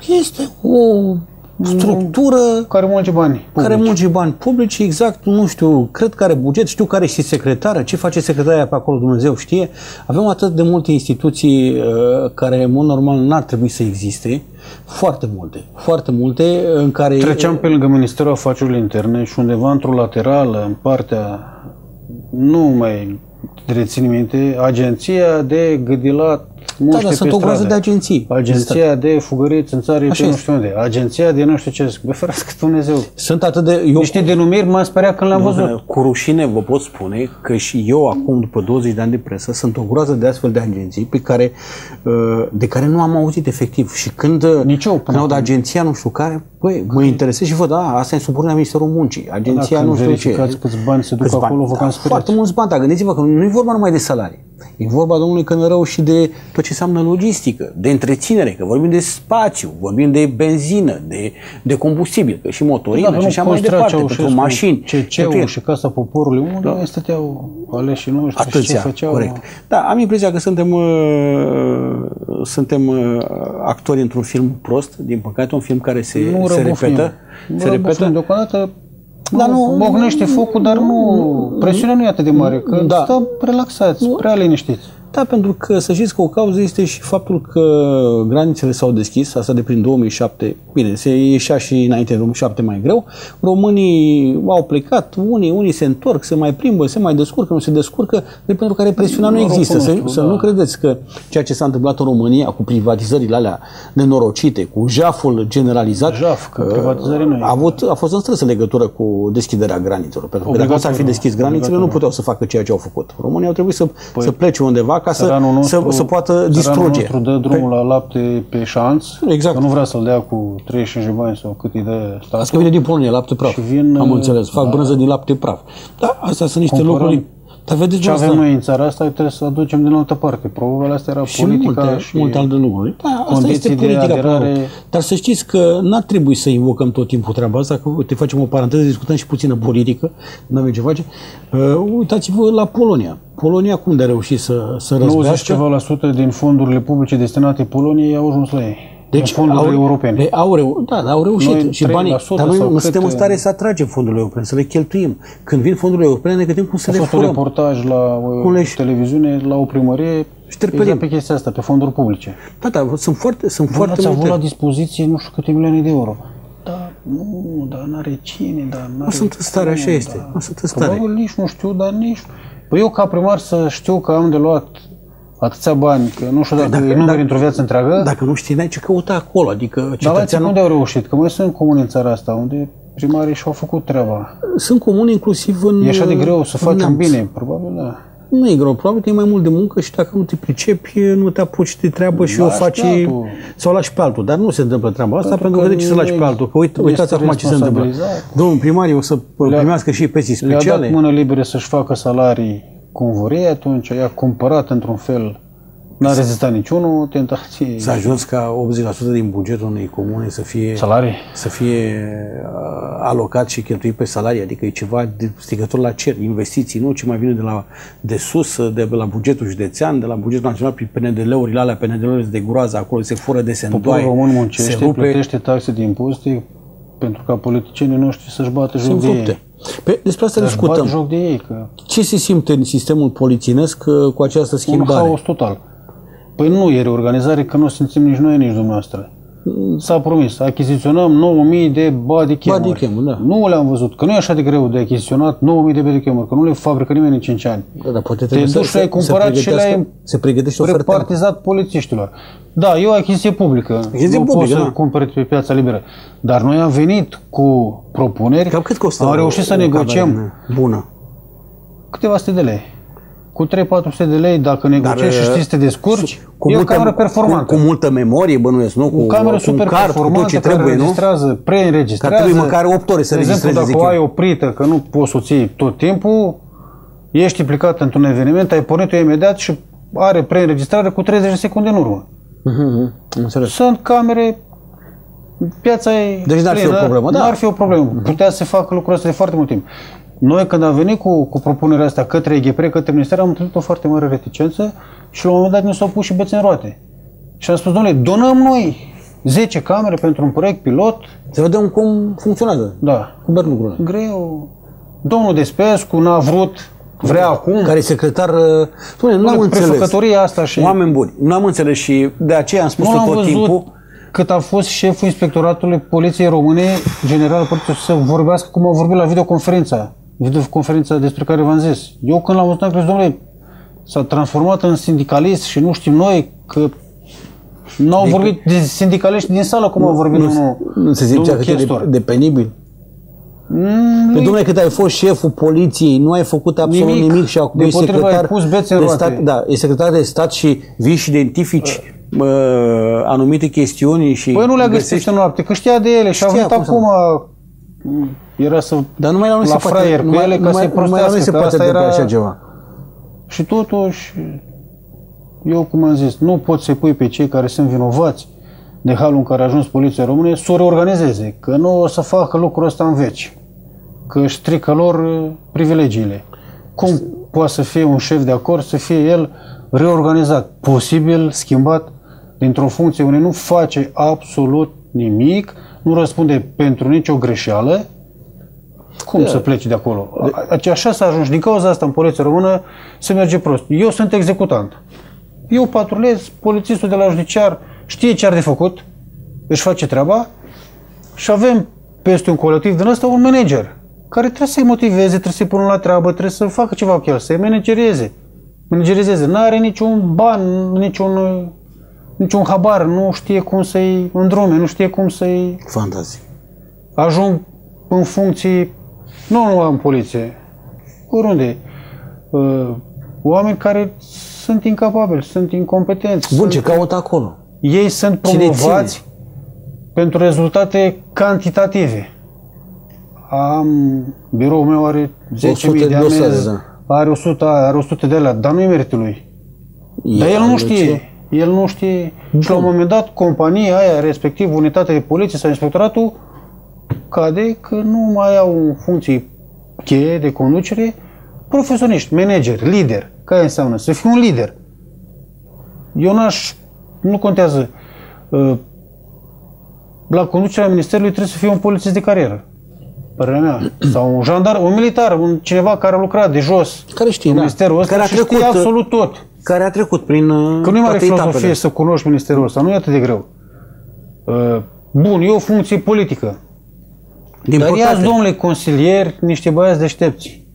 Este o structură Care mulge bani. care publici. mulge bani publici, exact, nu știu, cred că are buget, știu care și secretară, ce face secretarea pe acolo, Dumnezeu știe. Avem atât de multe instituții uh, care, în mod normal, n-ar trebui să existe, foarte multe, foarte multe, în care... Treceam pe lângă Ministerul Afacerilor Interne și undeva într-o laterală, în partea, nu mai rețin minte, agenția de gâdilat da, muște dar pe sunt o groază stradă. de agenții. Agenția de fugăriți în țară, Așa pe nu este. știu unde. Agenția de nu știu ce. Bă, ferească Dumnezeu. Sunt atât de... Eu, Niște denumiri m-am speriat când le-am văzut. Cu rușine vă pot spune că și eu acum, după 20 de ani de presă, sunt o groază de astfel de agenții pe care, uh, de care nu am auzit efectiv. Și când, uh, Nici eu, până când aud acum. agenția nu știu care, băi, mă interesez și văd, da, asta e supunerea Ministerul Muncii. Agenția Da, nu când știu ce. verificați câți bani se duc Câți acolo, vă da, cam speriați. Foarte mulți bani, dar gândiți-vă că nu e vorba numai de salarii. E vorba, domnului Cănărău, și de tot ce înseamnă logistică, de întreținere, că vorbim de spațiu, vorbim de benzină, de, de combustibil, că și motorină Da, și așa mai departe, pentru mașini. CC-ul pentru- și Casa Poporului, unde stăteau aleșii noștri și ce Atâția, făceau. corect. Da, am impresia că suntem, uh, suntem uh, actori într-un film prost, din păcate, un film care se, Nu se răbufnim. repetă. Nu se răbufnim repetă. deocamdată. Dar nu, nu- Mocnește focul, dar nu... Presiunea nu e atât de mare, că Da. stăm relaxați, prea liniștiți. Da, pentru că să știți că o cauză este și faptul că granițele s-au deschis, asta de prin 2007, bine, se ieșea și înainte de 2007 mai greu, românii au plecat, unii, unii se întorc, se mai plimbă, se mai descurcă, nu se descurcă, de pentru care presiunea nu există. Să, nostru, să da. nu credeți că ceea ce s-a întâmplat în România cu privatizările alea nenorocite, cu jaful generalizat, Jaf, că privatizării nu e. a, avut, a fost în strânsă legătură cu deschiderea granițelor. Pentru că dacă nu s-ar fi Obligatoriu. deschis granițele, nu Obligatoriu. puteau să facă ceea ce au făcut. România au trebuit să, să plece undeva ca să, Țăranul să, să poată distruge. nostru dă drumul la lapte pe șanț, Exact. că nu vrea să-l dea cu 35 de bani sau cât îi dă Asta statul. că vine din Polonia, lapte praf. Și vin, Am uh, înțeles. Fac da. brânză din lapte praf. Da, astea sunt niște Cumpărăm lucruri. Dar vedeți Ce asta. avem noi în țara asta trebuie să aducem din altă parte. Probabil asta era și politica multe, și multe alte lucruri. Da, asta condiții este de politica. până la aderare. urmă. Dar să știți că n-ar trebui să invocăm tot timpul treaba asta, că uite, facem o paranteză, discutăm și puțină politică, nu avem ce face. Uh, uitați-vă la Polonia. Polonia cum de a reușit să, să 90 răzbească? ceva la sută din fondurile publice destinate Poloniei au ajuns la ei. Deci fondurile au, europene. Le, au, reu, da, au reușit Noi și banii, 3% dar noi sau nu cât, suntem în uh, stare să atragem fondurile europene, să le cheltuim. Când vin fondurile europene, ne gândim cum să A le fost un furăm. reportaj la o Cum le- televiziune, la o primărie, Șterpelim. exact pe chestia asta, pe fonduri publice. Da, da, sunt foarte, sunt Bă, foarte ați avut multe. la dispoziție nu știu câte milioane de euro. Da, nu, dar n-are cine, dar n-are Nu sunt în stare, cum, așa este. da. Nu sunt în stare. Probabil nici nu știu, dar nici... Păi eu ca primar să știu că am de luat atâția bani, că nu știu dacă, Dacă- îi numeri dacă- într-o viață întreagă, Dacă nu știi, n-ai ce căuta acolo. Adică dar la cetățeanul... unde au reușit? Că mai sunt comuni în țara asta unde primarii și-au făcut treaba. Sunt comuni inclusiv în E așa de greu să în facem neamț. bine, probabil da. Nu e greu, probabil că e mai mult de muncă și dacă nu te pricepi, nu te apuci de treabă și o Lași pe faci altul. sau lași pe altul. Dar nu se întâmplă treaba asta pentru, Pentru că, că de ce să lași nu pe altul? Că uite, este uitați acum ce se întâmplă. responsabilizat. Domnul primarii o să primească și pensii Le-a dat speciale. mână liberă să-și facă salarii cum vor ei atunci, i-a cumpărat într-un fel, n-a rezistat niciunul tentației. S-a ajuns ca 80% din bugetul unei comune să fie Salarii? să fie uh, alocat și cheltuit pe salarii, adică e ceva de strigător la cer, investiții, nu ce mai vine de la de sus, de la bugetul județean, de la bugetul național, prin PNDL-urile alea, PNDL-urile de groază, acolo se fură de se Poporul îndoaie, român se muncește, rupe, plătește taxe de impozite pentru ca politicienii noștri să-și bată se joc de înfrupte. ei. Pe, despre asta Să-și bată discutăm. joc de ei, că Ce se simte în sistemul polițienesc uh, cu această un schimbare? haos total. Păi nu e reorganizare, că nu simțim nici noi, nici dumneavoastră. S-a promis, achiziționăm 9000 de bodycam Bodycam-uri, da. Nu le-am văzut, că nu e așa de greu de achiziționat 9000 de bodycam că nu le fabrică nimeni în 5 ani. Da, dar poate Te trebuie duci și le-ai cumpărat și pregătească- le-ai se pregătește oferta. repartizat polițiștilor. Da, e o achiziție publică. Achiziție nu publică, poți să da. cumperi pe piața liberă. Dar noi am venit cu propuneri, Cam cât costă am o- reușit să o negociem cameră bună? câteva sute de lei. Cu 3-400 de lei, dacă negociezi și uh, știi să te descurci, Cu e o multă, cameră performantă. Cu, cu multă memorie, bănuiesc, nu? Cu, o cameră cu un super card, cu tot performantă ce care trebuie, nu? înregistrează, preînregistrează. Dar trebuie măcar opt ore să De exemplu, registreze, dacă zic o ai eu. oprită, că nu poți să o ții tot timpul, ești implicat într-un eveniment, ai pornit-o imediat și are preînregistrare cu 30 de secunde în urmă. Mhm, am înțeles. Sunt camere, piața e Deci n-ar fi plină, o problemă, da. N-ar fi o problemă. Putea să facă lucrul ăsta de foarte mult timp. Noi când am venit cu, cu propunerea asta către EGPR, către Minister, am întâlnit o foarte mare reticență și la un moment dat ne s-au pus și bețe în roate. Și am spus, domnule, donăm noi 10 camere pentru un proiect pilot, Să vedem cum funcționează. da, Cum merg lucrurile. greu. Domnul Despescu n-a vrut, vrea acum, Care e secretar... uh, Spune, nu am înțeles. prefăcătoria asta și... Oameni buni, nu am înțeles și de aceea am spus Nu l-am tot văzut timpul. cât a fost șeful inspectoratului Poliției Române, general Poliției, să vorbească cum au vorbit la videoconferința, videoconferința despre care v-am zis. Eu când l-am văzut, am crezut, domnule, s-a transformat în sindicalist și nu știm noi că n-au vorbit de sindicaliști din sală cum au vorbit Nu, domnul, nu se zicea domnul cât e de, Chestor. de penibil. Mm, Pe domnule, cât ai fost șeful poliției, nu ai făcut absolut nimic, Nimic. nimic și acum e Dimpotrivă, secretar ai pus bețe în de roate. stat, da, e secretar de stat și vii și identifici uh, anumite chestiuni și Păi nu le-a găsit găsești- în noapte, că știa de ele și a Știa venit cum să- acum, era să... Dar numai la noi la se poate, fraier cu numai, ele ca numai, să-i numai la noi prostească, se că poate asta întâmpla era- așa ceva. Și totuși, eu cum am zis, nu poți să-i pui pe cei care sunt vinovați de halul în care a ajuns poliția română să o reorganizeze, că nu o să facă lucrul ăsta în veci, că își strică lor uh, privilegiile. Cum poate să fie un șef de acord, să fie el reorganizat, posibil schimbat dintr-o funcție unde nu face absolut nimic, nu răspunde pentru nicio greșeală Cum să pleci de acolo? De... Așa s-a ajuns. Din cauza asta în poliția română se merge prost. Eu sunt executant. Eu patrulez, polițistul de la judiciar știe ce are de făcut, își face treaba și avem peste un colectiv din ăsta un manager care trebuie să-i motiveze, trebuie să-i pună la treabă, trebuie să facă ceva cu el, să-i managerieze. Managerizeze. Nu are niciun ban, niciun, niciun habar, nu știe cum să-i îndrume, nu știe cum să-i... Fantazii. Ajung în funcții, nu numai în poliție, oriunde. Uh, oameni care sunt incapabili, sunt incompetenți. Bun, ce caută acolo? Ei sunt promovați pentru rezultate cantitative. Am, biroul meu are 10.000 de amenzi, da. are 100, are 100 de alea, dar nu e meritul lui. E dar el nu știe. Ce? El nu știe. Bun. Și la un moment dat, compania aia, respectiv unitatea de poliție sau inspectoratul, cade că nu mai au funcții cheie de conducere profesioniști, manager, lider. Care înseamnă? Să fii un lider. Eu n-aș, nu contează. Uh, la conducerea ministerului trebuie să fie un polițist de carieră. Părerea mea. Sau un jandar, un militar, un cineva care a lucrat de jos care știe, în da. ministerul ăsta care a trecut, știe absolut tot. Care a trecut prin Că nu e mare filozofie să cunoști ministerul ăsta, nu e atât de greu. Uh, bun, e o funcție politică. Din Dar ia domnule consilieri, niște băieți deștepți,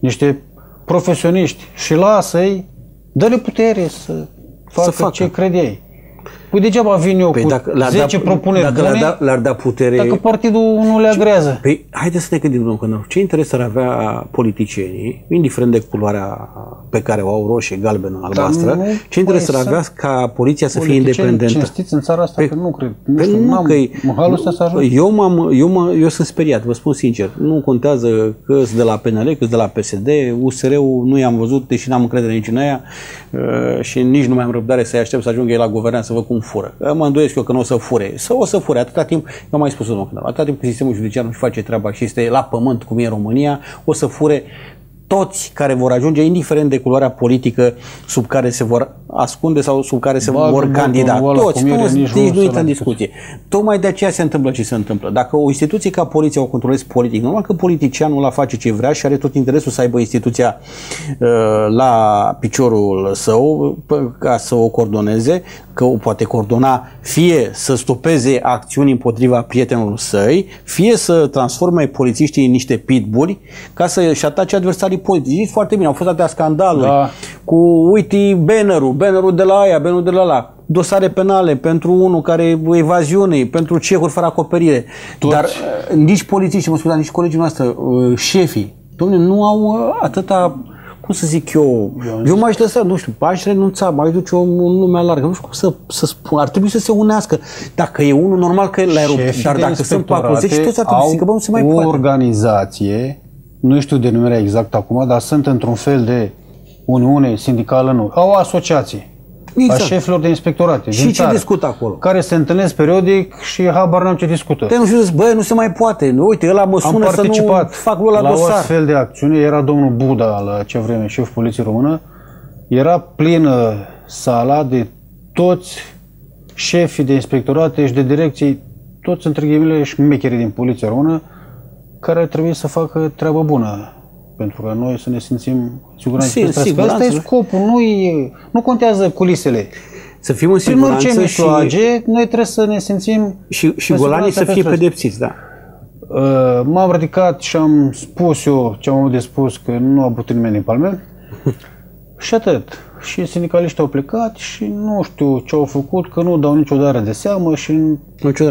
niște profesioniști și lasă-i, dă-le putere să facă, să facă. ce crede ei. Păi degeaba vin eu păi cu dacă 10 da, propuneri dacă bune, le-ar da, le da putere... Dacă partidul nu le agrează. Păi, haideți să ne gândim, domnul ce interes ar avea politicienii, indiferent de culoarea pe care o au, roșie, galbenă, albastră, nu, ce interes ar avea ca poliția să fie independentă? cinstiți în țara asta, pe, că nu cred. Nu pe știu, nu, că halul ăsta să ajung. Eu, m-am, eu, mă, eu sunt speriat, vă spun sincer. Nu contează că de la PNL, că de la PSD, USR-ul nu i-am văzut, deși n-am încredere nici în aia uh, și nici nu mai am răbdare să-i aștept să ajungă ei la guvernare să văd cum fură. Mă îndoiesc eu că nu o să fure. Să o să fure. Atâta timp, eu am mai spus domnul atâta timp cât sistemul judiciar nu-și face treaba și este la pământ, cum e în România, o să fure toți care vor ajunge, indiferent de culoarea politică sub care se vor ascunde sau sub care se Bagă, vor candida. Toți, toți, nici, nici nu intră în discuție. Tocmai de aceea se întâmplă ce se întâmplă. Dacă o instituție ca poliția o controlezi politic, normal că politicianul la face ce vrea și are tot interesul să aibă instituția uh, la piciorul său ca să o coordoneze, că o poate coordona fie să stopeze acțiuni împotriva prietenului săi, fie să transforme polițiștii în niște pitburi ca să-și atace adversarii politici. foarte bine, au fost atâtea scandaluri da. cu, uite, bannerul, bannerul de la aia, bannerul de la la dosare penale pentru unul care evaziune, pentru cehuri fără acoperire. Toți. Dar uh, nici polițiștii, mă scuzați, nici colegii noastre, uh, șefii, domnule, nu au uh, atâta cum să zic eu, eu, eu m-aș lăsa, nu știu, aș renunța, m-aș duce o, un lume largă, nu știu cum să, să spun, ar trebui să se unească. Dacă e unul, normal că l-ai rupt, dar dacă sunt 40, toți ar trebui să zică, bă, nu se mai o poate. organizație, nu știu denumirea exact acum, dar sunt într-un fel de uniune sindicală, nu, au o asociație exact. a șefilor de inspectorate. Și ce discută acolo? Care se întâlnesc periodic și habar n-am ce discută. Te nu știu, bă, nu se mai poate. Uite, ăla mă sună să nu fac la, la dosar. o astfel de acțiune. Era domnul Buda, la ce vreme, șef poliției română. Era plină sala de toți șefii de inspectorate și de direcții, toți între ghimile șmecherii din poliția română, care trebuie să facă treabă bună pentru că noi să ne simțim siguranță. Sim, siguranță. Asta e scopul, nu, e, nu contează culisele. Să fim în siguranță Prin orice mijloace, și... noi trebuie să ne simțim Și, și golanii să fie pedepsiți, da. Uh, m-am ridicat și am spus eu ce am avut de spus, că nu a putut nimeni în palme. și atât și sindicaliștii au plecat și nu știu ce au făcut, că nu dau nicio dare de seamă și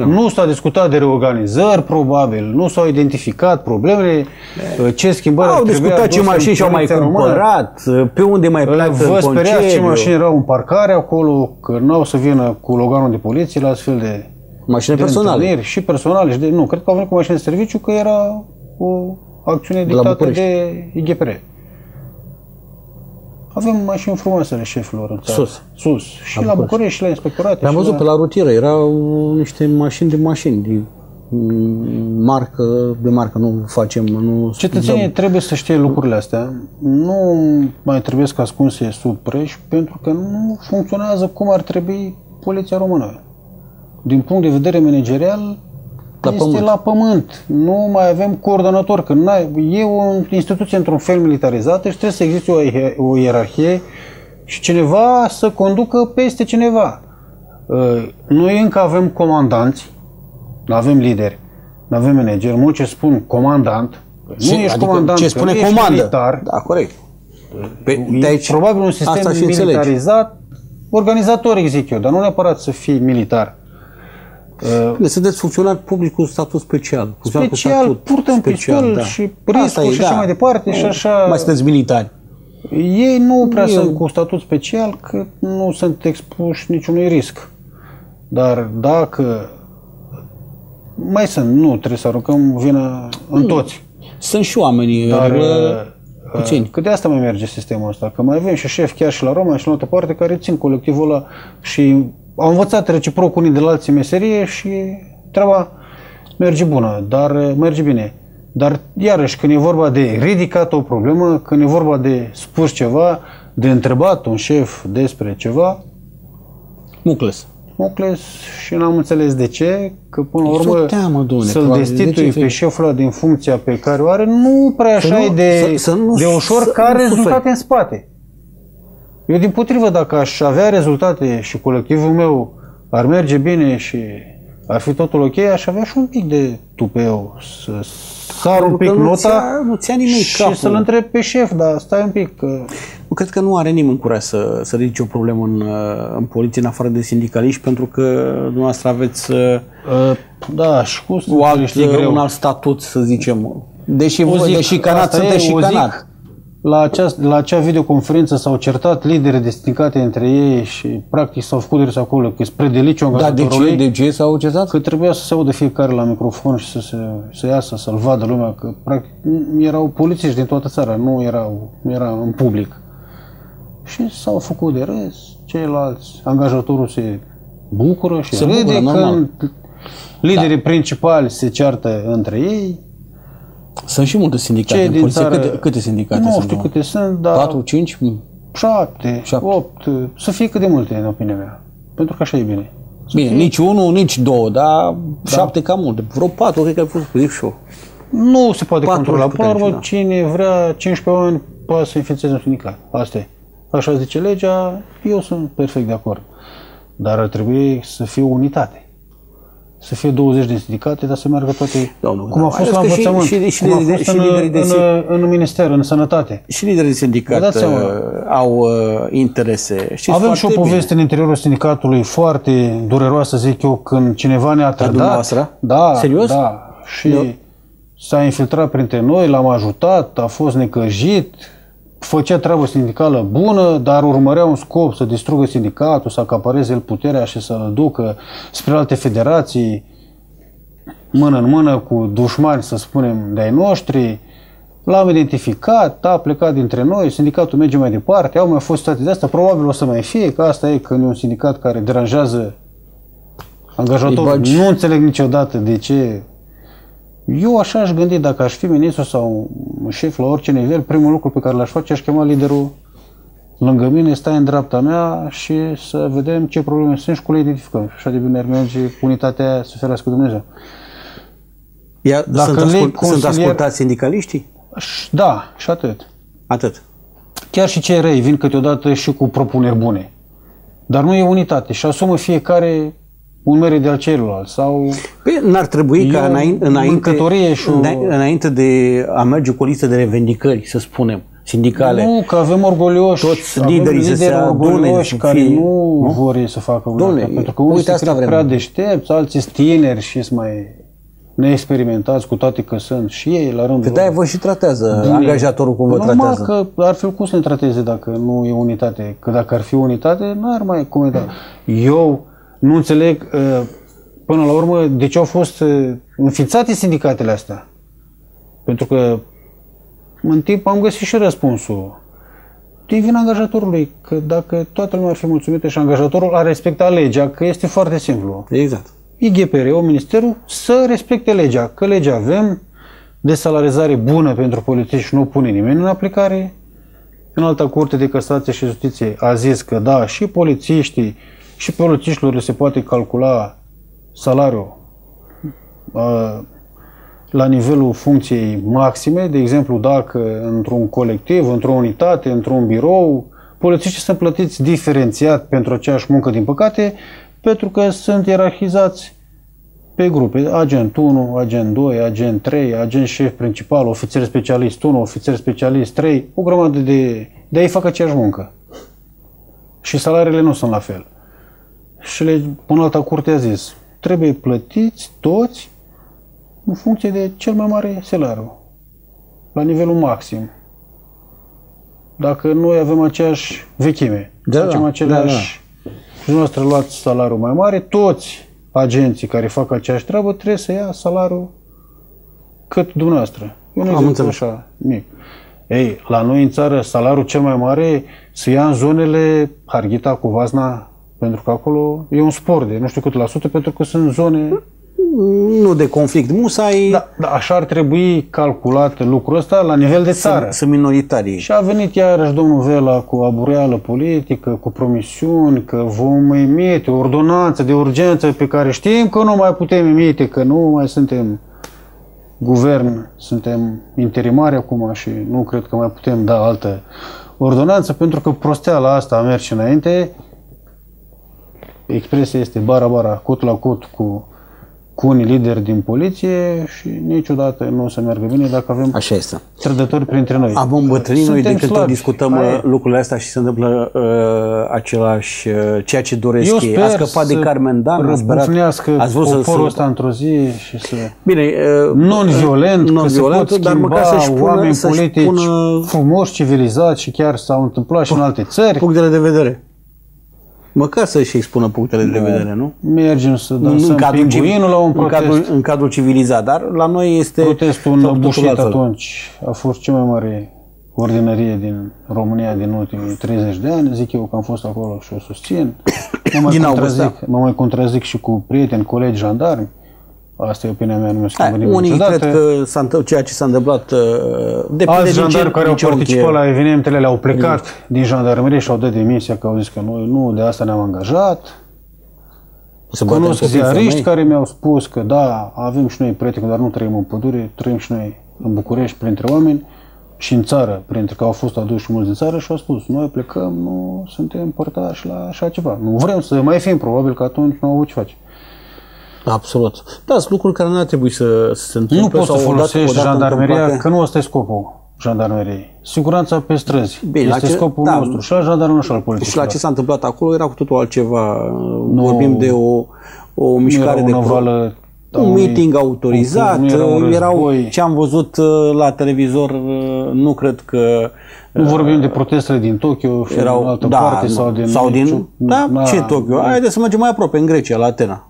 nu s-a discutat de reorganizări, probabil, nu s-au identificat problemele, ce schimbări Au discutat ce mașini și-au mai cumpărat, pe unde mai pleacă Vă speriați ce mașini erau în parcare acolo, că nu au să vină cu loganul de poliție la astfel de Mașini de personale. Și personale. Și de, nu, cred că au venit cu mașini de serviciu, că era o acțiune dictată de IGPR. Avem mașini frumoase ale șefilor în țară. Sus. Sus. Și la, la București, și la inspectorate. Am văzut la... pe la rutieră, erau niște mașini de mașini, de marcă, de marcă, nu facem, nu... Cetățenii dăm. trebuie să știe lucrurile astea. Nu mai trebuie să ascunse sub preș, pentru că nu funcționează cum ar trebui poliția română. Din punct de vedere managerial, La este pământ. la pământ. Nu mai avem coordonator. Că n-ai- e o instituție într-un fel militarizată și trebuie să existe o, ie- o ierarhie și cineva să conducă peste cineva. Uh, Noi încă avem comandanți, nu avem lideri, nu avem manageri. Mulți ce spun comandant, nu Ce- ești adică comandant, ce că spune nu ești comandă. militar, Da, corect. Pe, E de aici, probabil un sistem asta și înțelegi. militarizat, organizatoric zic eu, dar nu neapărat să fii militar. Uh, Bine, Sunteți funcționar public cu statut special. Funcționar cu Special, statut purtăm pistol și riscul Asta e, și așa mai departe și Nu, așa- Mai sunteți militari. Ei nu prea Eu- sunt cu statut special, că nu sunt expuși niciunui risc. Dar dacă mai sunt, nu trebuie să aruncăm vina în toți. Sunt și oamenii Dar Dar, uh, puțini. Că de asta mai merge sistemul ăsta. Că mai avem și șef chiar și la Roma și în altă parte care țin colectivul ăla și au învățat reciproc unii de la alții meserie și treaba merge bună, dar uh, merge bine. Dar iarăși când e vorba de ridicat o problemă, când e vorba de spus ceva, de întrebat un șef despre ceva, Mucles. Mocles și n-am înțeles de ce, că până la Este urmă o teamă, domnule, să-l probabil. De destitui ce? pe șeful ăla din funcția pe care o are, nu prea Să așa nu- e de, să- să nu- de ușor să ca nu rezultate suferi. în spate. Eu din potrivă, dacă aș avea rezultate și colectivul meu ar merge bine și ar fi totul ok, aș avea și un pic de tupeu să sar un Pentru pic că nu nota ți-a- nu ți-a nimic și capul. să-l întreb pe șef, dar stai un pic, că Nu cred că nu are nimeni curaj să, să ridice o problemă în, uh, în poliție, în afară de sindicaliști, pentru că dumneavoastră aveți uh, uh, da, și cu o alt, știi greu. un alt statut, să zicem. Deși, O zic, deși canat asta e, sunteți și o zic, canat. La acea, la acea videoconferință s-au certat lideri de sindicate între ei și practic s-au făcut de râs acolo că spre deliciu Da, de angajatorului. ce, de ce s-au cetat? Că trebuia să se audă fiecare la microfon și să, se, să iasă, să-l vadă lumea, că practic erau polițiști din toată țara, nu erau, nu era în public. Și s-au făcut de râs, ceilalți, angajatorul se bucură și Se râde bucură, normal. când liderii principali se ceartă între ei, Sunt și multe sindicate cei în din poliție. țară... Câte, câte sindicate nu sunt? știu mă? câte sunt, dar 4, 5? șapte, Șapte. opt, să fie cât de multe, în opinia mea. Pentru că așa e bine. Bine, nici unul, nici două, dar șapte cam multe. Vreo patru, cred că ai fost, zic și eu. Nu se poate Patru controla. ori Până la putem, urmă, da. cine vrea 15 oameni poate să înființeze un sindicat. Asta e. Așa zice legea, eu sunt perfect de acord. Dar ar trebui să fie o unitate. Să fie 20 de sindicate, dar să meargă toate Domnul, cum da. a fost Mai la ales că și- învățământ, și- și cum a liderii- fost și în, liderii de în, în, minister, în sănătate. Și liderii de sindicat Vă dați seama. uh, au uh, interese. Știți Avem și o foarte bine. poveste în interiorul sindicatului foarte dureroasă, zic eu, când cineva ne-a trădat. dumneavoastră? Da, Serios? Da. Și Eu- s-a infiltrat printre noi, l-am ajutat, a fost necăjit, făcea treabă sindicală bună, dar urmărea un scop să distrugă sindicatul, să acapareze el puterea și să-l ducă spre alte federații, mână în mână cu dușmani, să spunem, de-ai noștri. L-am identificat, a plecat dintre noi, sindicatul merge mai departe, au mai fost situații de asta, probabil o să mai fie, că asta e când e un sindicat care deranjează Îi angajatorul. bagi. Nu înțeleg niciodată de ce. Eu așa aș gândi, dacă aș fi ministru sau un șef la orice nivel, primul lucru pe care l-aș face, aș chema liderul lângă mine, stai în dreapta mea și să vedem ce probleme sunt și cu le identificăm. Și așa de bine ar merge cu unitatea aia să ferească Dumnezeu. Ia, Dacă sunt, lei ascult, sunt consilier- ascultați sindicaliștii? Și- Da, și atât. Atât. Chiar și cei răi vin câteodată și cu propuneri bune. Dar nu e unitate și asumă fiecare un merit de al celuilalt sau Păi n-ar trebui ca E o înainte, înainte, mâncătorie și o- îna- înainte de a merge cu o listă de revendicări, să spunem, sindicale, Nu, că avem orgolioși. Toți avem liderii să se lideri adune, orgolioși să care fie- nu, nu? vor ei să facă un Dom'le, pentru că unii uite, se asta cred vrem. prea deștepți, alții sunt tineri și sunt mai neexperimentați, cu toate că sunt și ei la rândul că de-aia vă și tratează Bine. angajatorul cum vă Normal tratează. că ar fi cum să ne trateze dacă nu e unitate. Că dacă ar fi unitate, n-ar mai comenta. Eu nu înțeleg uh, până la urmă de ce au fost uh, înființate sindicatele astea. Pentru că în timp am găsit și răspunsul. E vina angajatorului, că dacă toată lumea ar fi mulțumită și angajatorul ar respecta legea, că este foarte simplu. Exact. IGPR-ul, Ministerul, să respecte legea. Că legea avem, de salarizare bună pentru polițiști și nu o pune nimeni în aplicare. În alta curte de casație și justiție a zis că da, și polițiștii și polițiștilor le se poate calcula salariul uh, la nivelul funcției maxime, de exemplu, dacă într-un colectiv, într-o unitate, într-un birou, polițiștii sunt plătiți diferențiat pentru aceeași muncă, din păcate, pentru că sunt ierarhizați pe grupe, agent 1, agent 2, agent 3, agent șef principal, ofițer specialist 1, ofițer specialist 3, o grămadă de... De ei fac aceeași muncă. Și salariile nu sunt la fel. Și le, până alta curte a zis, trebuie plătiți toți în funcție de cel mai mare salariu, la nivelul maxim. Dacă noi avem aceeași vechime, Da, facem da, aceleași... da, Și dumneavoastră luați salariul mai mare, toți agenții care fac aceeași treabă trebuie să ia salariul cât dumneavoastră. Eu nu Am zic înțeles. așa mic. Ei, la noi în țară, salariul cel mai mare se ia în zonele Harghita cu Vazna, pentru că acolo e un spor de nu știu cât la sută, pentru că sunt zone... Nu de conflict. Musai Da, da, așa ar trebui calculat lucrul ăsta la nivel de țară. sunt, sunt minoritari. Și a venit iarăși domnul Vela cu abureală politică, cu promisiuni că vom emite o ordonanță de urgență pe care știm că nu mai putem emite, că nu mai suntem guvern, suntem interimari acum și nu cred că mai putem da altă ordonanță, pentru că prosteala asta a mers și înainte. Expresia este bara-bara, cot la cot cu, cu unii lideri din poliție și niciodată nu o să meargă bine dacă avem Așa este. trădători printre noi. Am îmbătrânit noi de Suntem câte ori slabi. discutăm Aia e. uh, lucrurile astea și se întâmplă uh, același, uh, ceea ce doresc Eu ei. sper A scăpat de să Carmen Dan, a sperat, răbufnească ați vrut să, poporul să ăsta într-o zi și să... Bine, uh, Non-violent, că se non-violent, pot dar schimba măcar să-și pună, oameni să-și politici pună frumoși, civilizați și chiar s-au întâmplat și în alte țări. punctele de vedere. Măcar să-și expună punctele de vedere, nu? Mergem să Nu dansăm pinguinul la un în, protest. cadrul, în cadrul civilizat, dar la noi este Protestul s-a făcut înăbușit altfel. atunci a fost cea mai mare ordinărie din România din ultimii 30 de ani. Zic eu că am fost acolo și o susțin. Mă mai, Din august, contrazic, mă mai contrazic și cu prieteni, colegi, jandarmi. Asta e opinia mea, nu mi-a schimbat Hai, nimeni unii niciodată. cred că s-a întâmplat, ceea ce s-a întâmplat uh, depinde Alți din ce, jandarmi care au din ce unghi participat e. la evenimentele le-au plecat din jandarmerie și au dat demisia că au zis că noi nu, de asta ne-am angajat. Să batem Cunosc copii, ziariști femei. care mi-au spus că da, avem și noi prieteni, dar nu trăim în pădure, trăim și noi în București printre oameni și în țară, printre că au fost aduși mulți din țară și au spus, noi plecăm, nu suntem părtași la așa ceva. Nu vrem să mai fim, probabil că atunci nu au avut ce face. Absolut. Da, sunt lucruri care nu ar trebui să, să se întâmple. Nu poți să sau odată- folosești odată jandarmeria, întâmplate. că nu ăsta e scopul jandarmeriei. Siguranța pe străzi. Bine, la este ce- scopul da. nostru și la jandarmul și al Și politicilor. la ce s-a întâmplat acolo era cu totul altceva. Vorbim de o, o mișcare era de o pro- navală a un unui- meeting autorizat, nu era un erau război. ce am văzut uh, la televizor, uh, nu cred că Nu vorbim de protestele din Tokyo și erau din altă da, parte nu. sau din... sau din da, Na, ce Tokyo? Haideți să mergem mai aproape în Grecia, la Atena.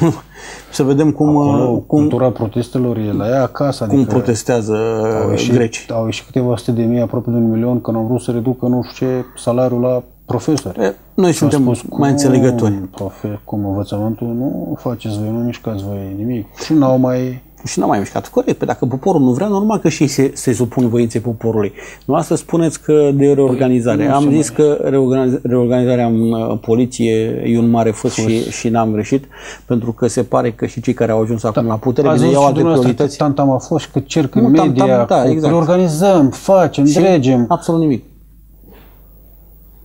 să vedem cum Acolo, uh, cum cultura protestelor e la ea acasă, cum adică protestează au uh, ieșit, grecii. au ieșit câteva sute de mii, aproape de un milion, când au vrut să reducă nu știu ce salariul la profesori. E, Noi Și au suntem spus, mai înțelegători. Cum, profe, cum învățământul nu faceți voi, nu mișcați voi nimic. Și n-au mai... Și n-am mai mișcat. Corect, pe dacă poporul nu vrea, normal că și ei se, se supun voinței poporului. Nu asta spuneți că de reorganizare. Nu Am se zis că reorganiz- reorganizarea în uh, poliție e un mare făs și, și n-am greșit, pentru că se pare că și cei care au ajuns acum la putere Ați bine, zis iau și alte dumneavoastră că priorități. tantam a fost și că cerc în Nu, tam-tam, media, da, cu- exact. reorganizăm, facem, Și dregem. Absolut nimic.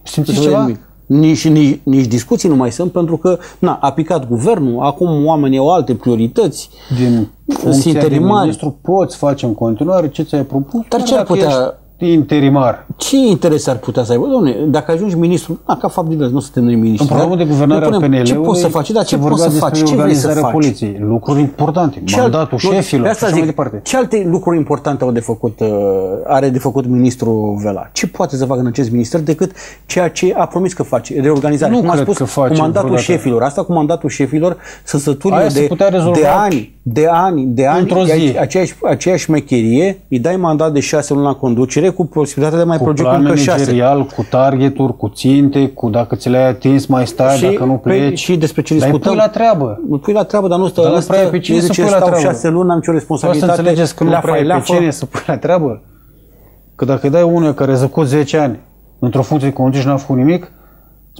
Simțiți Nu se vede ceva? nimic. Nici, nici, nici discuții nu mai sunt, pentru că na, a picat guvernul, acum oamenii au alte priorități. din funcția de interimari. ministru poți face în continuare ce ți-ai propus, Dar ce ar dacă putea- ești interimar. Ce interese ar putea să aibă? Doamne, dacă ajungi ministru, na, ca fapt divers, nu suntem noi ministri. În programul de dar guvernare ne al punem, PNL-ului Ce poți să faci? Da, ce se poți vorbea să faci? despre Ce vrei să organizarea faci? poliției. Lucruri importante. Ce mandatul alt- șefilor pe și asta așa zic, mai departe. Ce alte lucruri importante au de făcut, uh, are de făcut ministrul Vela? Ce poate să facă în acest minister decât ceea ce a promis că face? Reorganizarea. Nu cum a cred spus, că face cu mandatul vreodată. șefilor. Asta cu mandatul șefilor să sături Aia se de, putea rezolva de ani, de ani, de ani, într-o zi. e aceeași, aceeași mecherie, îi dai mandat de șase luni la conducere cu posibilitatea de a mai Cu proiecta plan încă șase. managerial, cu targeturi, cu ținte, cu dacă ți le-ai atins mai stai, Și, dacă nu păi, pleci. și despre ce Dar îi discutăm. pui la treabă. Îl pui la treabă, dar nu stă Dar nu ăsta, prea ai pe cine îi să zice, pui la stau treabă. șase luni, am nicio Vreau să responsabilitate. înțelegeți că nu leafă prea e ai pe leafă. cine să pui la treabă. Că dacă îi dai unul care a zăcut 10 ani într-o funcție de conduci și n-a făcut nimic,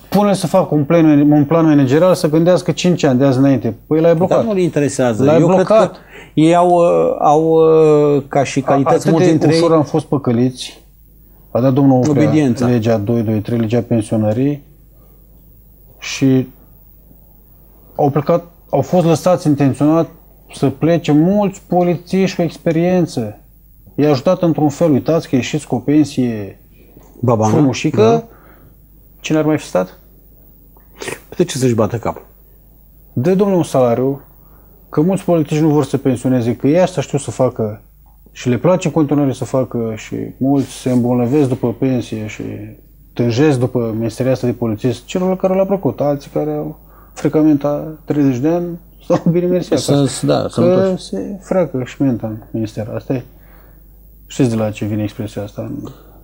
Spune să facă un plan, un plan managerial să gândească 5 ani de azi înainte. Păi l-ai blocat. Dar nu-l interesează. L-ai Eu blocat. cred că ei au, uh, au uh, ca și calități Atât mulți de dintre ei. ușor am fost păcăliți. A dat domnul Oprea Obediența. legea 223, legea pensionării și au plecat, au fost lăsați intenționat să plece mulți polițiști cu experiență. I-a ajutat într-un fel, uitați că ieșiți cu o pensie Babana. frumușică. Da. Cine ar mai fi stat? De ce să-și bată capul? Dă domnule un salariu, că mulți politici nu vor să pensioneze, că ei asta știu să facă și le place în continuare să facă și mulți se îmbolnăvesc după pensie și tânjesc după meseria asta de polițist celor care le-a plăcut, alții care au frecamenta 30 de ani sau bine mersi acasă. Să, da, să că nu se freacă și menta în minister. Asta e. Știți de la ce vine expresia asta?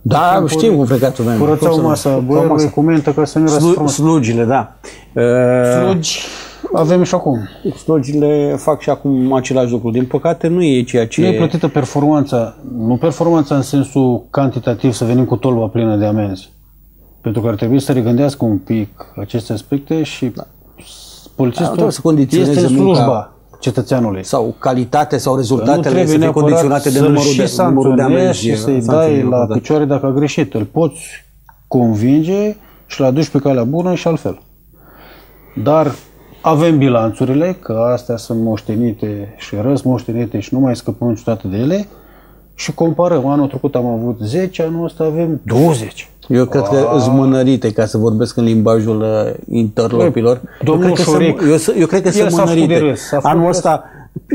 Da, știm cum plecați vremea. Curățau masa boierului cu mentă ca să nu Slu, răsfrumă. slugile, da. Uh, Slugi avem și acum. slugile fac și acum același lucru. Din păcate nu e ceea ce... Nu e plătită performanța, nu performanța în sensul cantitativ, să venim cu tolba plină de amenzi. Pentru că ar trebui să regândească un pic aceste aspecte și da. Da, polițistul trebuie să condiționeze este în munca. slujba cetățeanului. sau calitate sau Nu rezultatele să trebuie fie neapărat condiționate de să-l numărul și de, numărul de sancționezi amenzi. și să-i sancțiuni dai la acordate. picioare dacă a greșit. Îl poți convinge și l aduci pe calea bună și altfel. Dar avem bilanțurile, că astea sunt moștenite și răs moștenite și nu mai scăpăm niciodată de ele și comparăm. Anul trecut am avut 10, anul ăsta avem 20. Eu cred că sunt mănărite, ca să vorbesc în limbajul uh, interlopilor. Domnul eu cred că Șoric, sunt- eu, s- eu cred că el sunt s-a făcut de mănărite. râs, s-a făcut Anul de ăsta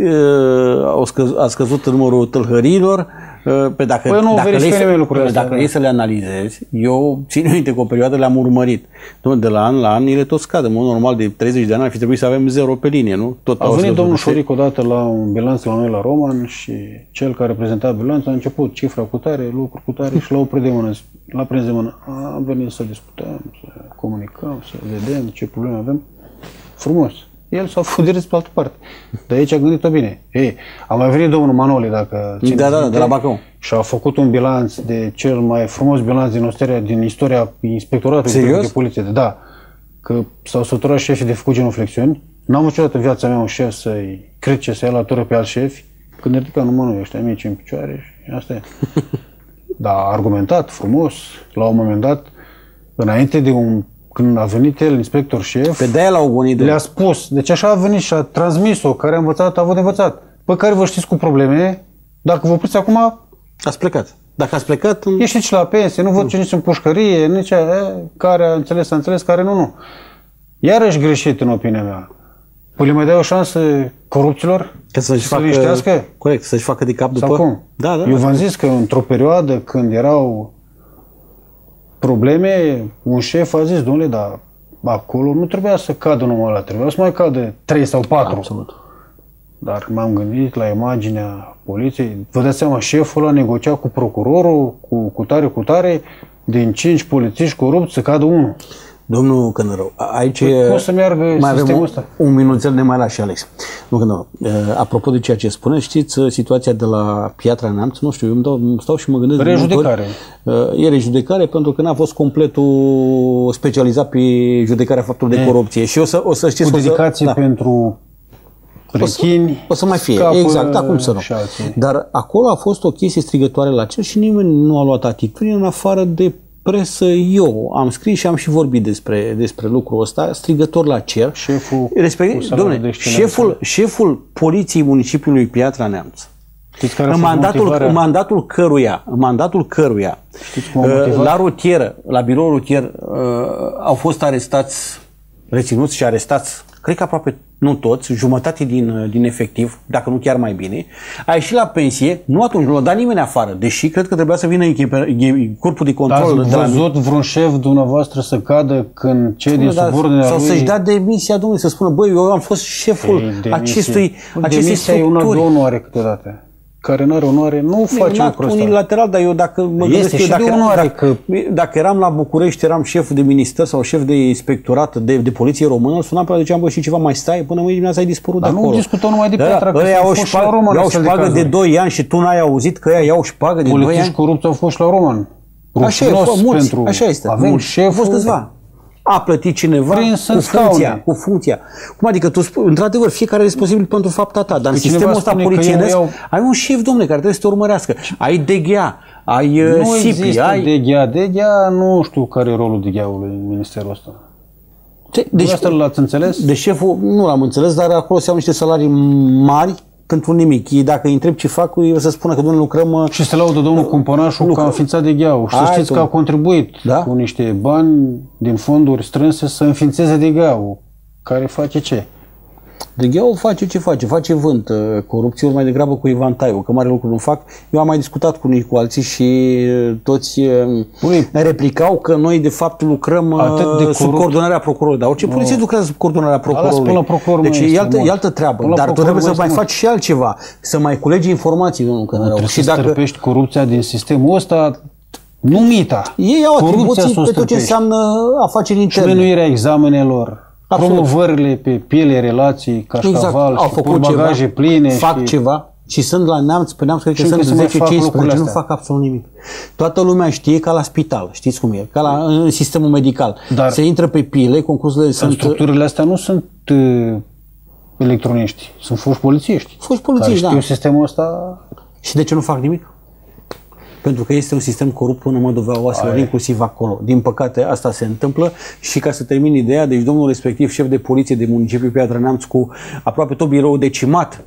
uh, au scăz, a scăzut numărul tâlhărilor. Uh, pe dacă, Păi nu dacă verifică le nimeni lucrurile astea, Dacă da. ei să le analizezi, eu țin minte că o perioadă le-am urmărit. Dom'le, De la an la an ele tot scad. În mod normal, de 30 de ani ar fi trebuit să avem zero pe linie, nu? Tot A au venit scăzut. domnul Șoric odată la un bilanț la noi la Roman și cel care prezenta bilanțul a început cifra cu tare, lucru cu tare și l-a oprit de mână. L-a prins de mână. Am venit să discutăm, să comunicăm, să vedem ce probleme avem. Frumos. El s-a făcut direct pe altă parte. De aici a gândit-o bine. Ei, a mai venit domnul Manoli, dacă țineți Da, da, minte, de la Bacău. Și a făcut un bilanț de cel mai frumos bilanț din istoria, din istoria inspectoratului Serios? de poliție. Da. Că s-au săturat șefii de făcut genuflexiuni. N-am avut niciodată în viața mea un șef să-i crice, să ia la tură pe alți șefi. Când ne ridica numai noi ăștia mici în picioare și asta e. Da, a argumentat frumos. La un moment dat, înainte de un... Când a venit el, inspector șef, Pe de-aia l-au gonit. le-a spus. Deci așa a venit și a transmis-o, care a învățat, a avut de învățat. Pe care vă știți cu probleme, dacă vă opriți acum, Ați plecat. Dacă ați plecat, în- ieșiți la pensie, nu vă duceți în pușcărie, nici aia, e, care a înțeles, a înțeles, care nu, nu. Iarăși greșit în opinia mea. Păi le mai dai o șansă corupților Ca să-și să facă, le liniștească? corect, să-și facă de cap după. Sau cum? Da, da. Eu v-am zis că într-o perioadă când erau probleme, un șef a zis, domnule, dar acolo nu trebuia să cadă numai la trebuia să mai cadă 3 sau 4. Absolut. Dar m-am gândit la imaginea poliției. Vă dați seama, șeful ăla negocia cu procurorul, cu, cu tare, cu tare, din 5 polițiști corupți să cadă unul. Domnul Cănărău, aici Păi cum să meargă mai avem sistemul un, ăsta? un minuțel, ne mai lași, Alex. Nu, Cănărău, uh, apropo de ceea ce spune, știți uh, situația de la Piatra Neamț, nu știu, eu îmi, dau, îmi stau și mă gândesc... de multe Rejudecare. ori, uh, E rejudecare pentru că n-a fost completul specializat pe judecarea faptului de corupție. Și o să, o să știți... Cu o să- dedicație da. pentru rechini, O să mai fie, scapă exact, da, cum să nu. și alții. Dar acolo a fost o chestie strigătoare la cer și nimeni nu a luat atitudine în afară de presă. Eu am scris și am și vorbit despre, despre lucrul ăsta, strigător la cer. Șeful cu Respectiv, salariul domne, de excelență. șeful, șeful poliției municipiului Piatra Neamț, Știți care a în fost mandatul, motivarea? în mandatul căruia, în mandatul căruia Știți cum a uh, motivat? la rutieră, la birou rutier, uh, au fost arestați, reținuți și arestați, cred că aproape, nu toți, jumătate din, uh, din efectiv, dacă nu chiar mai bine, a ieșit la pensie, nu atunci, nu l-a dat nimeni afară, deși cred că trebuia să vină echipe- e- corpul de control Ați de la văzut vreun șef dumneavoastră să cadă când cei din da, subordinea sau lui... să-și dea demisia, domnule, să spună, băi, eu am fost șeful Ei, demisie. acestui, acestei Demisia e una de structuri. onoare câteodată. Care nu are onoare, nu face un lucrul act ăsta. unilateral, dar eu dacă mă Este gândesc eu, și dacă, de onoare dacă, dacă eram la București, eram șef de minister sau șef de inspectorat de, de poliție română, îl sunam pe ăla, ziceam, bă, și ceva mai stai, până mâine dimineața ai dispărut Dar de nu acolo. discutăm numai de Da, Piatra, că ăia s-au iau fost și la șpagă, Roman iau astfel de șpagă de cazuri. 2 ani și tu n-ai auzit că ăia iau șpagă de 2 Politici ani? corupți au fost și la Roman. Așa e, Rușinos fă, mulți, pentru... așa este. Avem mulți. șeful... Au fost câțiva. A plătit cineva Prins cu în funcția, scaune. cu funcția. Cum adică tu spui, într-adevăr, fiecare e responsabil pentru fapta ta, dar în cineva sistemul ăsta spune că polițienesc eu iau- ai un șef, domne, care trebuie să te urmărească. Ai DGA, ai uh, Nu SIPI, există ai... DGA. DGA, nu știu care e rolul DGA-ului în ministerul ăsta. Ce- Deci, Deci, asta l-ați înțeles? de șeful, nu l-am înțeles, dar acolo se iau niște salarii mari pentru nimic. Ei, dacă îi întreb ce fac, ei o să spună că domnule lucrăm uh, Și se laudă domnul Cumpănașu că a înființat DGA-ul. Și să Hai, știți că tu. a contribuit Da? cu niște bani din fonduri strânse să înființeze DGA-ul. Care face ce? DGA-ul face ce face, face vânt. uh, Corupție mai degrabă cu Ivan Taiu, că mare lucru nu fac. Eu am mai discutat cu unii cu alții și uh, toți uh, Ui. replicau că noi de fapt lucrăm uh, Atât de sub corupt. coordonarea procurorului. Dar orice polițist lucrează sub coordonarea procurorului. până la procuror deci mai e este altă, mult. e altă treabă. Până la Dar tu procuror trebuie să mai mai este faci și altceva. Să mai culegi informații, domnul Cănărău. Trebuie Și să dacă stârpești corupția din sistemul ăsta, nu mita. ei au Corupția atribuții să o pe tot ce stârpești. înseamnă afaceri interne. Menuirea examenelor, Absolut. promovările pe piele, relații, cașcaval, Exact, au și făcut pun bagaje ceva, pline. fac și... ceva și sunt la neamț, pe neamț, cred că Și sunt încă se mai 10, fac 15, lucrurile nu astea. fac absolut nimic. Toată lumea știe ca la spital, știți cum e, ca la, în sistemul medical. Dar- Se intră pe pile, concursurile În sunt... structurile astea nu sunt uh, electroniști, sunt foști polițiști. Foști polițiști, care da. știu sistemul ăsta. Și de ce nu fac nimic? Pentru că este un sistem corupt până mă dovea oaselor, inclusiv acolo. Din păcate, asta se întâmplă și ca să termin ideea, deci domnul respectiv, șef de poliție de municipiul Piatra Neamț, cu aproape tot biroul decimat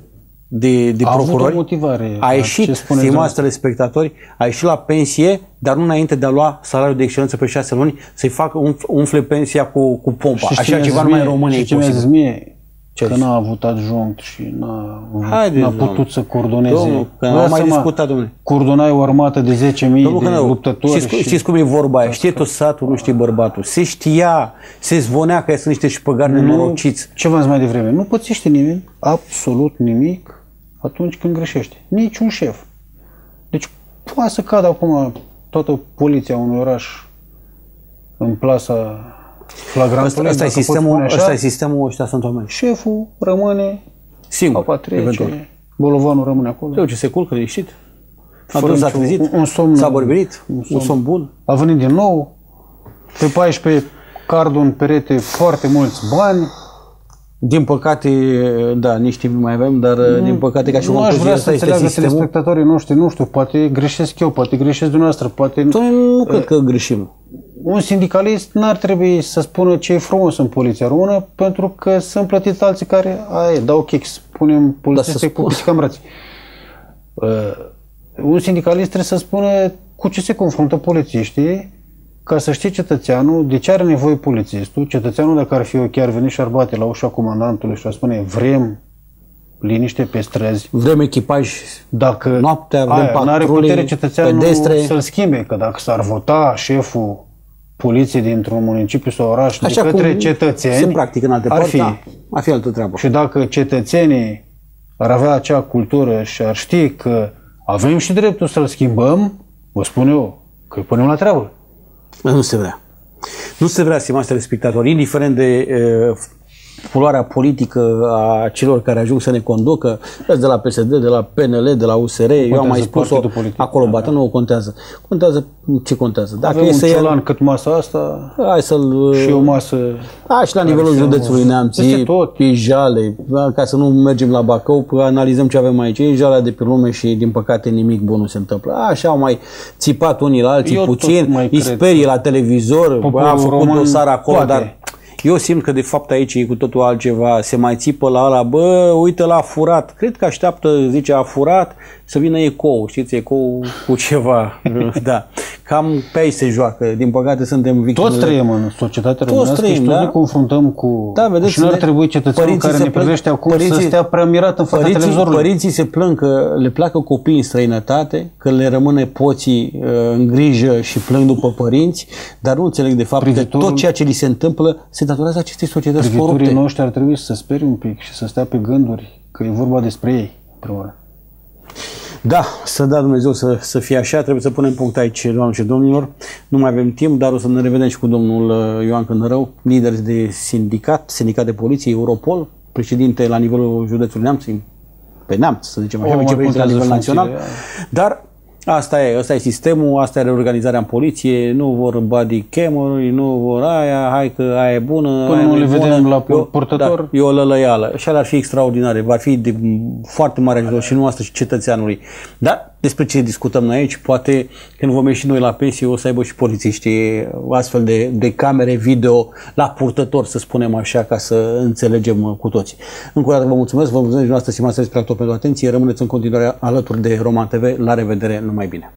de, de A avut procurori, o motivare a la ieșit, ce spuneți stimați telespectatori, a ieșit la pensie, dar nu înainte de a lua salariul de excelență pe șase luni, să-i facă umf- umfle pensia cu, cu pompa. Și ce Așa mi-a ceva zis numai în mie- România Și e ce mi-a zis posibil. mie? Ce că ai zis? n-a avut adjunct și n-a, Haideți, n-a domnule. putut să coordoneze. Domnul, că Vă am dați mai seama, discutat, domnule. Coordonai o armată de 10.000 Domnul de Cănău, luptători. știți, și... știți cum e vorba aia? Știe tot satul, nu știe bărbatul. Se știa, se zvonea că sunt niște șpăgari nenorociți. Ce v-am zis mai devreme? Nu pățește nimeni absolut nimic atunci când greșește. Niciun șef. Deci poate să cadă acum toată poliția unui oraș în plasa flagrantului. Asta, asta, e dacă pot sistemul, spune așa. asta e sistemul, ăștia sunt oameni. Șeful rămâne, Singur, apa trece, eventual. bolovanul rămâne acolo. Eu ce se culcă, liniștit. A Fără dus, s-a nicio- trezit, un- un somn- s-a bărbirit, un un somn. somn bun. A venit din nou, pe 14 cardul în perete foarte mulți bani. Din păcate, da, nici timp nu mai avem, dar din păcate ca și o nu aș concluzie, vrea asta să este înțeleagă sistemul. telespectatorii noștri, nu știu, poate greșesc eu, poate greșesc dumneavoastră, poate... Doamne, nu cred că greșim. Un sindicalist n-ar trebui să spună ce e frumos în poliția română, pentru că sunt plătiți alții care, aia, e, dau chix, punem polițiste să cu spun- pisica în brațe. Uh, un sindicalist trebuie să spună cu ce se confruntă polițiștii, ca să știe cetățeanul de ce are nevoie polițistul. Cetățeanul, dacă ar fi eu, chiar veni și ar bate la ușa comandantului și ar spune vrem liniște pe străzi, Vrem echipaj dacă Noaptea, avem aia, n-are patrule, putere cetățeanul pedestre. să-l schimbe, că dacă s-ar vota șeful poliției dintr-un municipiu sau oraș Așa de către cum cetățeni, se practică în alte ar părți, fi. da, ar fi altă treabă. Și dacă cetățenii ar avea acea cultură și ar ști că avem și dreptul să-l schimbăm, vă spun eu că îi punem la treabă. Nu se vrea. Nu se vrea, stimați telespectatori, indiferent de uh, culoarea politică a celor care ajung să ne conducă, de la PSD, de la PNL, de la USR, eu am mai spus-o, partidul politic. acolo bată, nu contează. Contează ce contează. Dacă Avem e un să ia, ciolan cât masa asta hai să-l... și o masă Da, și la nivelul să- județului Neamț, Peste e tot. pe jale, da, ca să nu mergem la Bacău, analizăm ce avem aici. E jalea de pe lume și, din păcate, nimic bun nu se întâmplă. Așa au mai țipat unii la alții Eu tot puțin, mai îi cred sperie la televizor, bă, poporul a făcut român dosar acolo, poate. dar eu simt că de fapt aici e cu totul altceva. Se mai țipă la ala, bă, uite la furat. Cred că așteaptă, zice, a furat, să vină ecou, știți, ecou cu ceva. da. Cam pe aici se joacă. Din păcate suntem victime. Toți trăim în societatea românească trăim, și toți da? ne confruntăm cu... Da, vedeți, și nu ar ne- trebui cetățeanul părinții care se ne plâng- privește acum să părinții- stea prea mirat în fața Părinții, televizorului. părinții se plâng că le pleacă copiii în străinătate, că le rămâne poții uh, în grijă și plâng după părinți, dar nu înțeleg de fapt că Privitorul- tot ceea ce li se întâmplă se datorează acestei societăți Privitorii corupte. noștri ar trebui să se sperie un pic și să stea pe gânduri că e vorba despre ei, în primul rând. Da, să da Dumnezeu să, să fie așa, trebuie să punem punct aici, doamnelor și domnilor. Nu mai avem timp, dar o să ne revedem și cu domnul uh, Ioan Cănărău, lider de sindicat, sindicat de poliție, Europol, președinte la nivelul județului Neamț, pe Neamț, să zicem așa, O, mai vicepreședinte la nivel contează național. funcțiile, Dar Asta e, asta e sistemul, asta e reorganizarea în poliție, nu vor body cam nu vor aia, hai că aia e bună, Până aia nu e le bună. vedem la E o- purtător. Da, e o lălăială. Și ar fi extraordinare, va fi de foarte mare ajutor și noastră și cetățeanului. Dar despre ce discutăm noi aici, poate când vom ieși noi la pensie o să aibă și polițiștii astfel de, de camere video la purtător, să spunem așa, ca să înțelegem uh, cu toții. Încă o dată vă mulțumesc, vă mulțumesc și noastră, stimați telespectatori, pentru atenție. Rămâneți în continuare alături de Roman TV. La revedere, numai bine!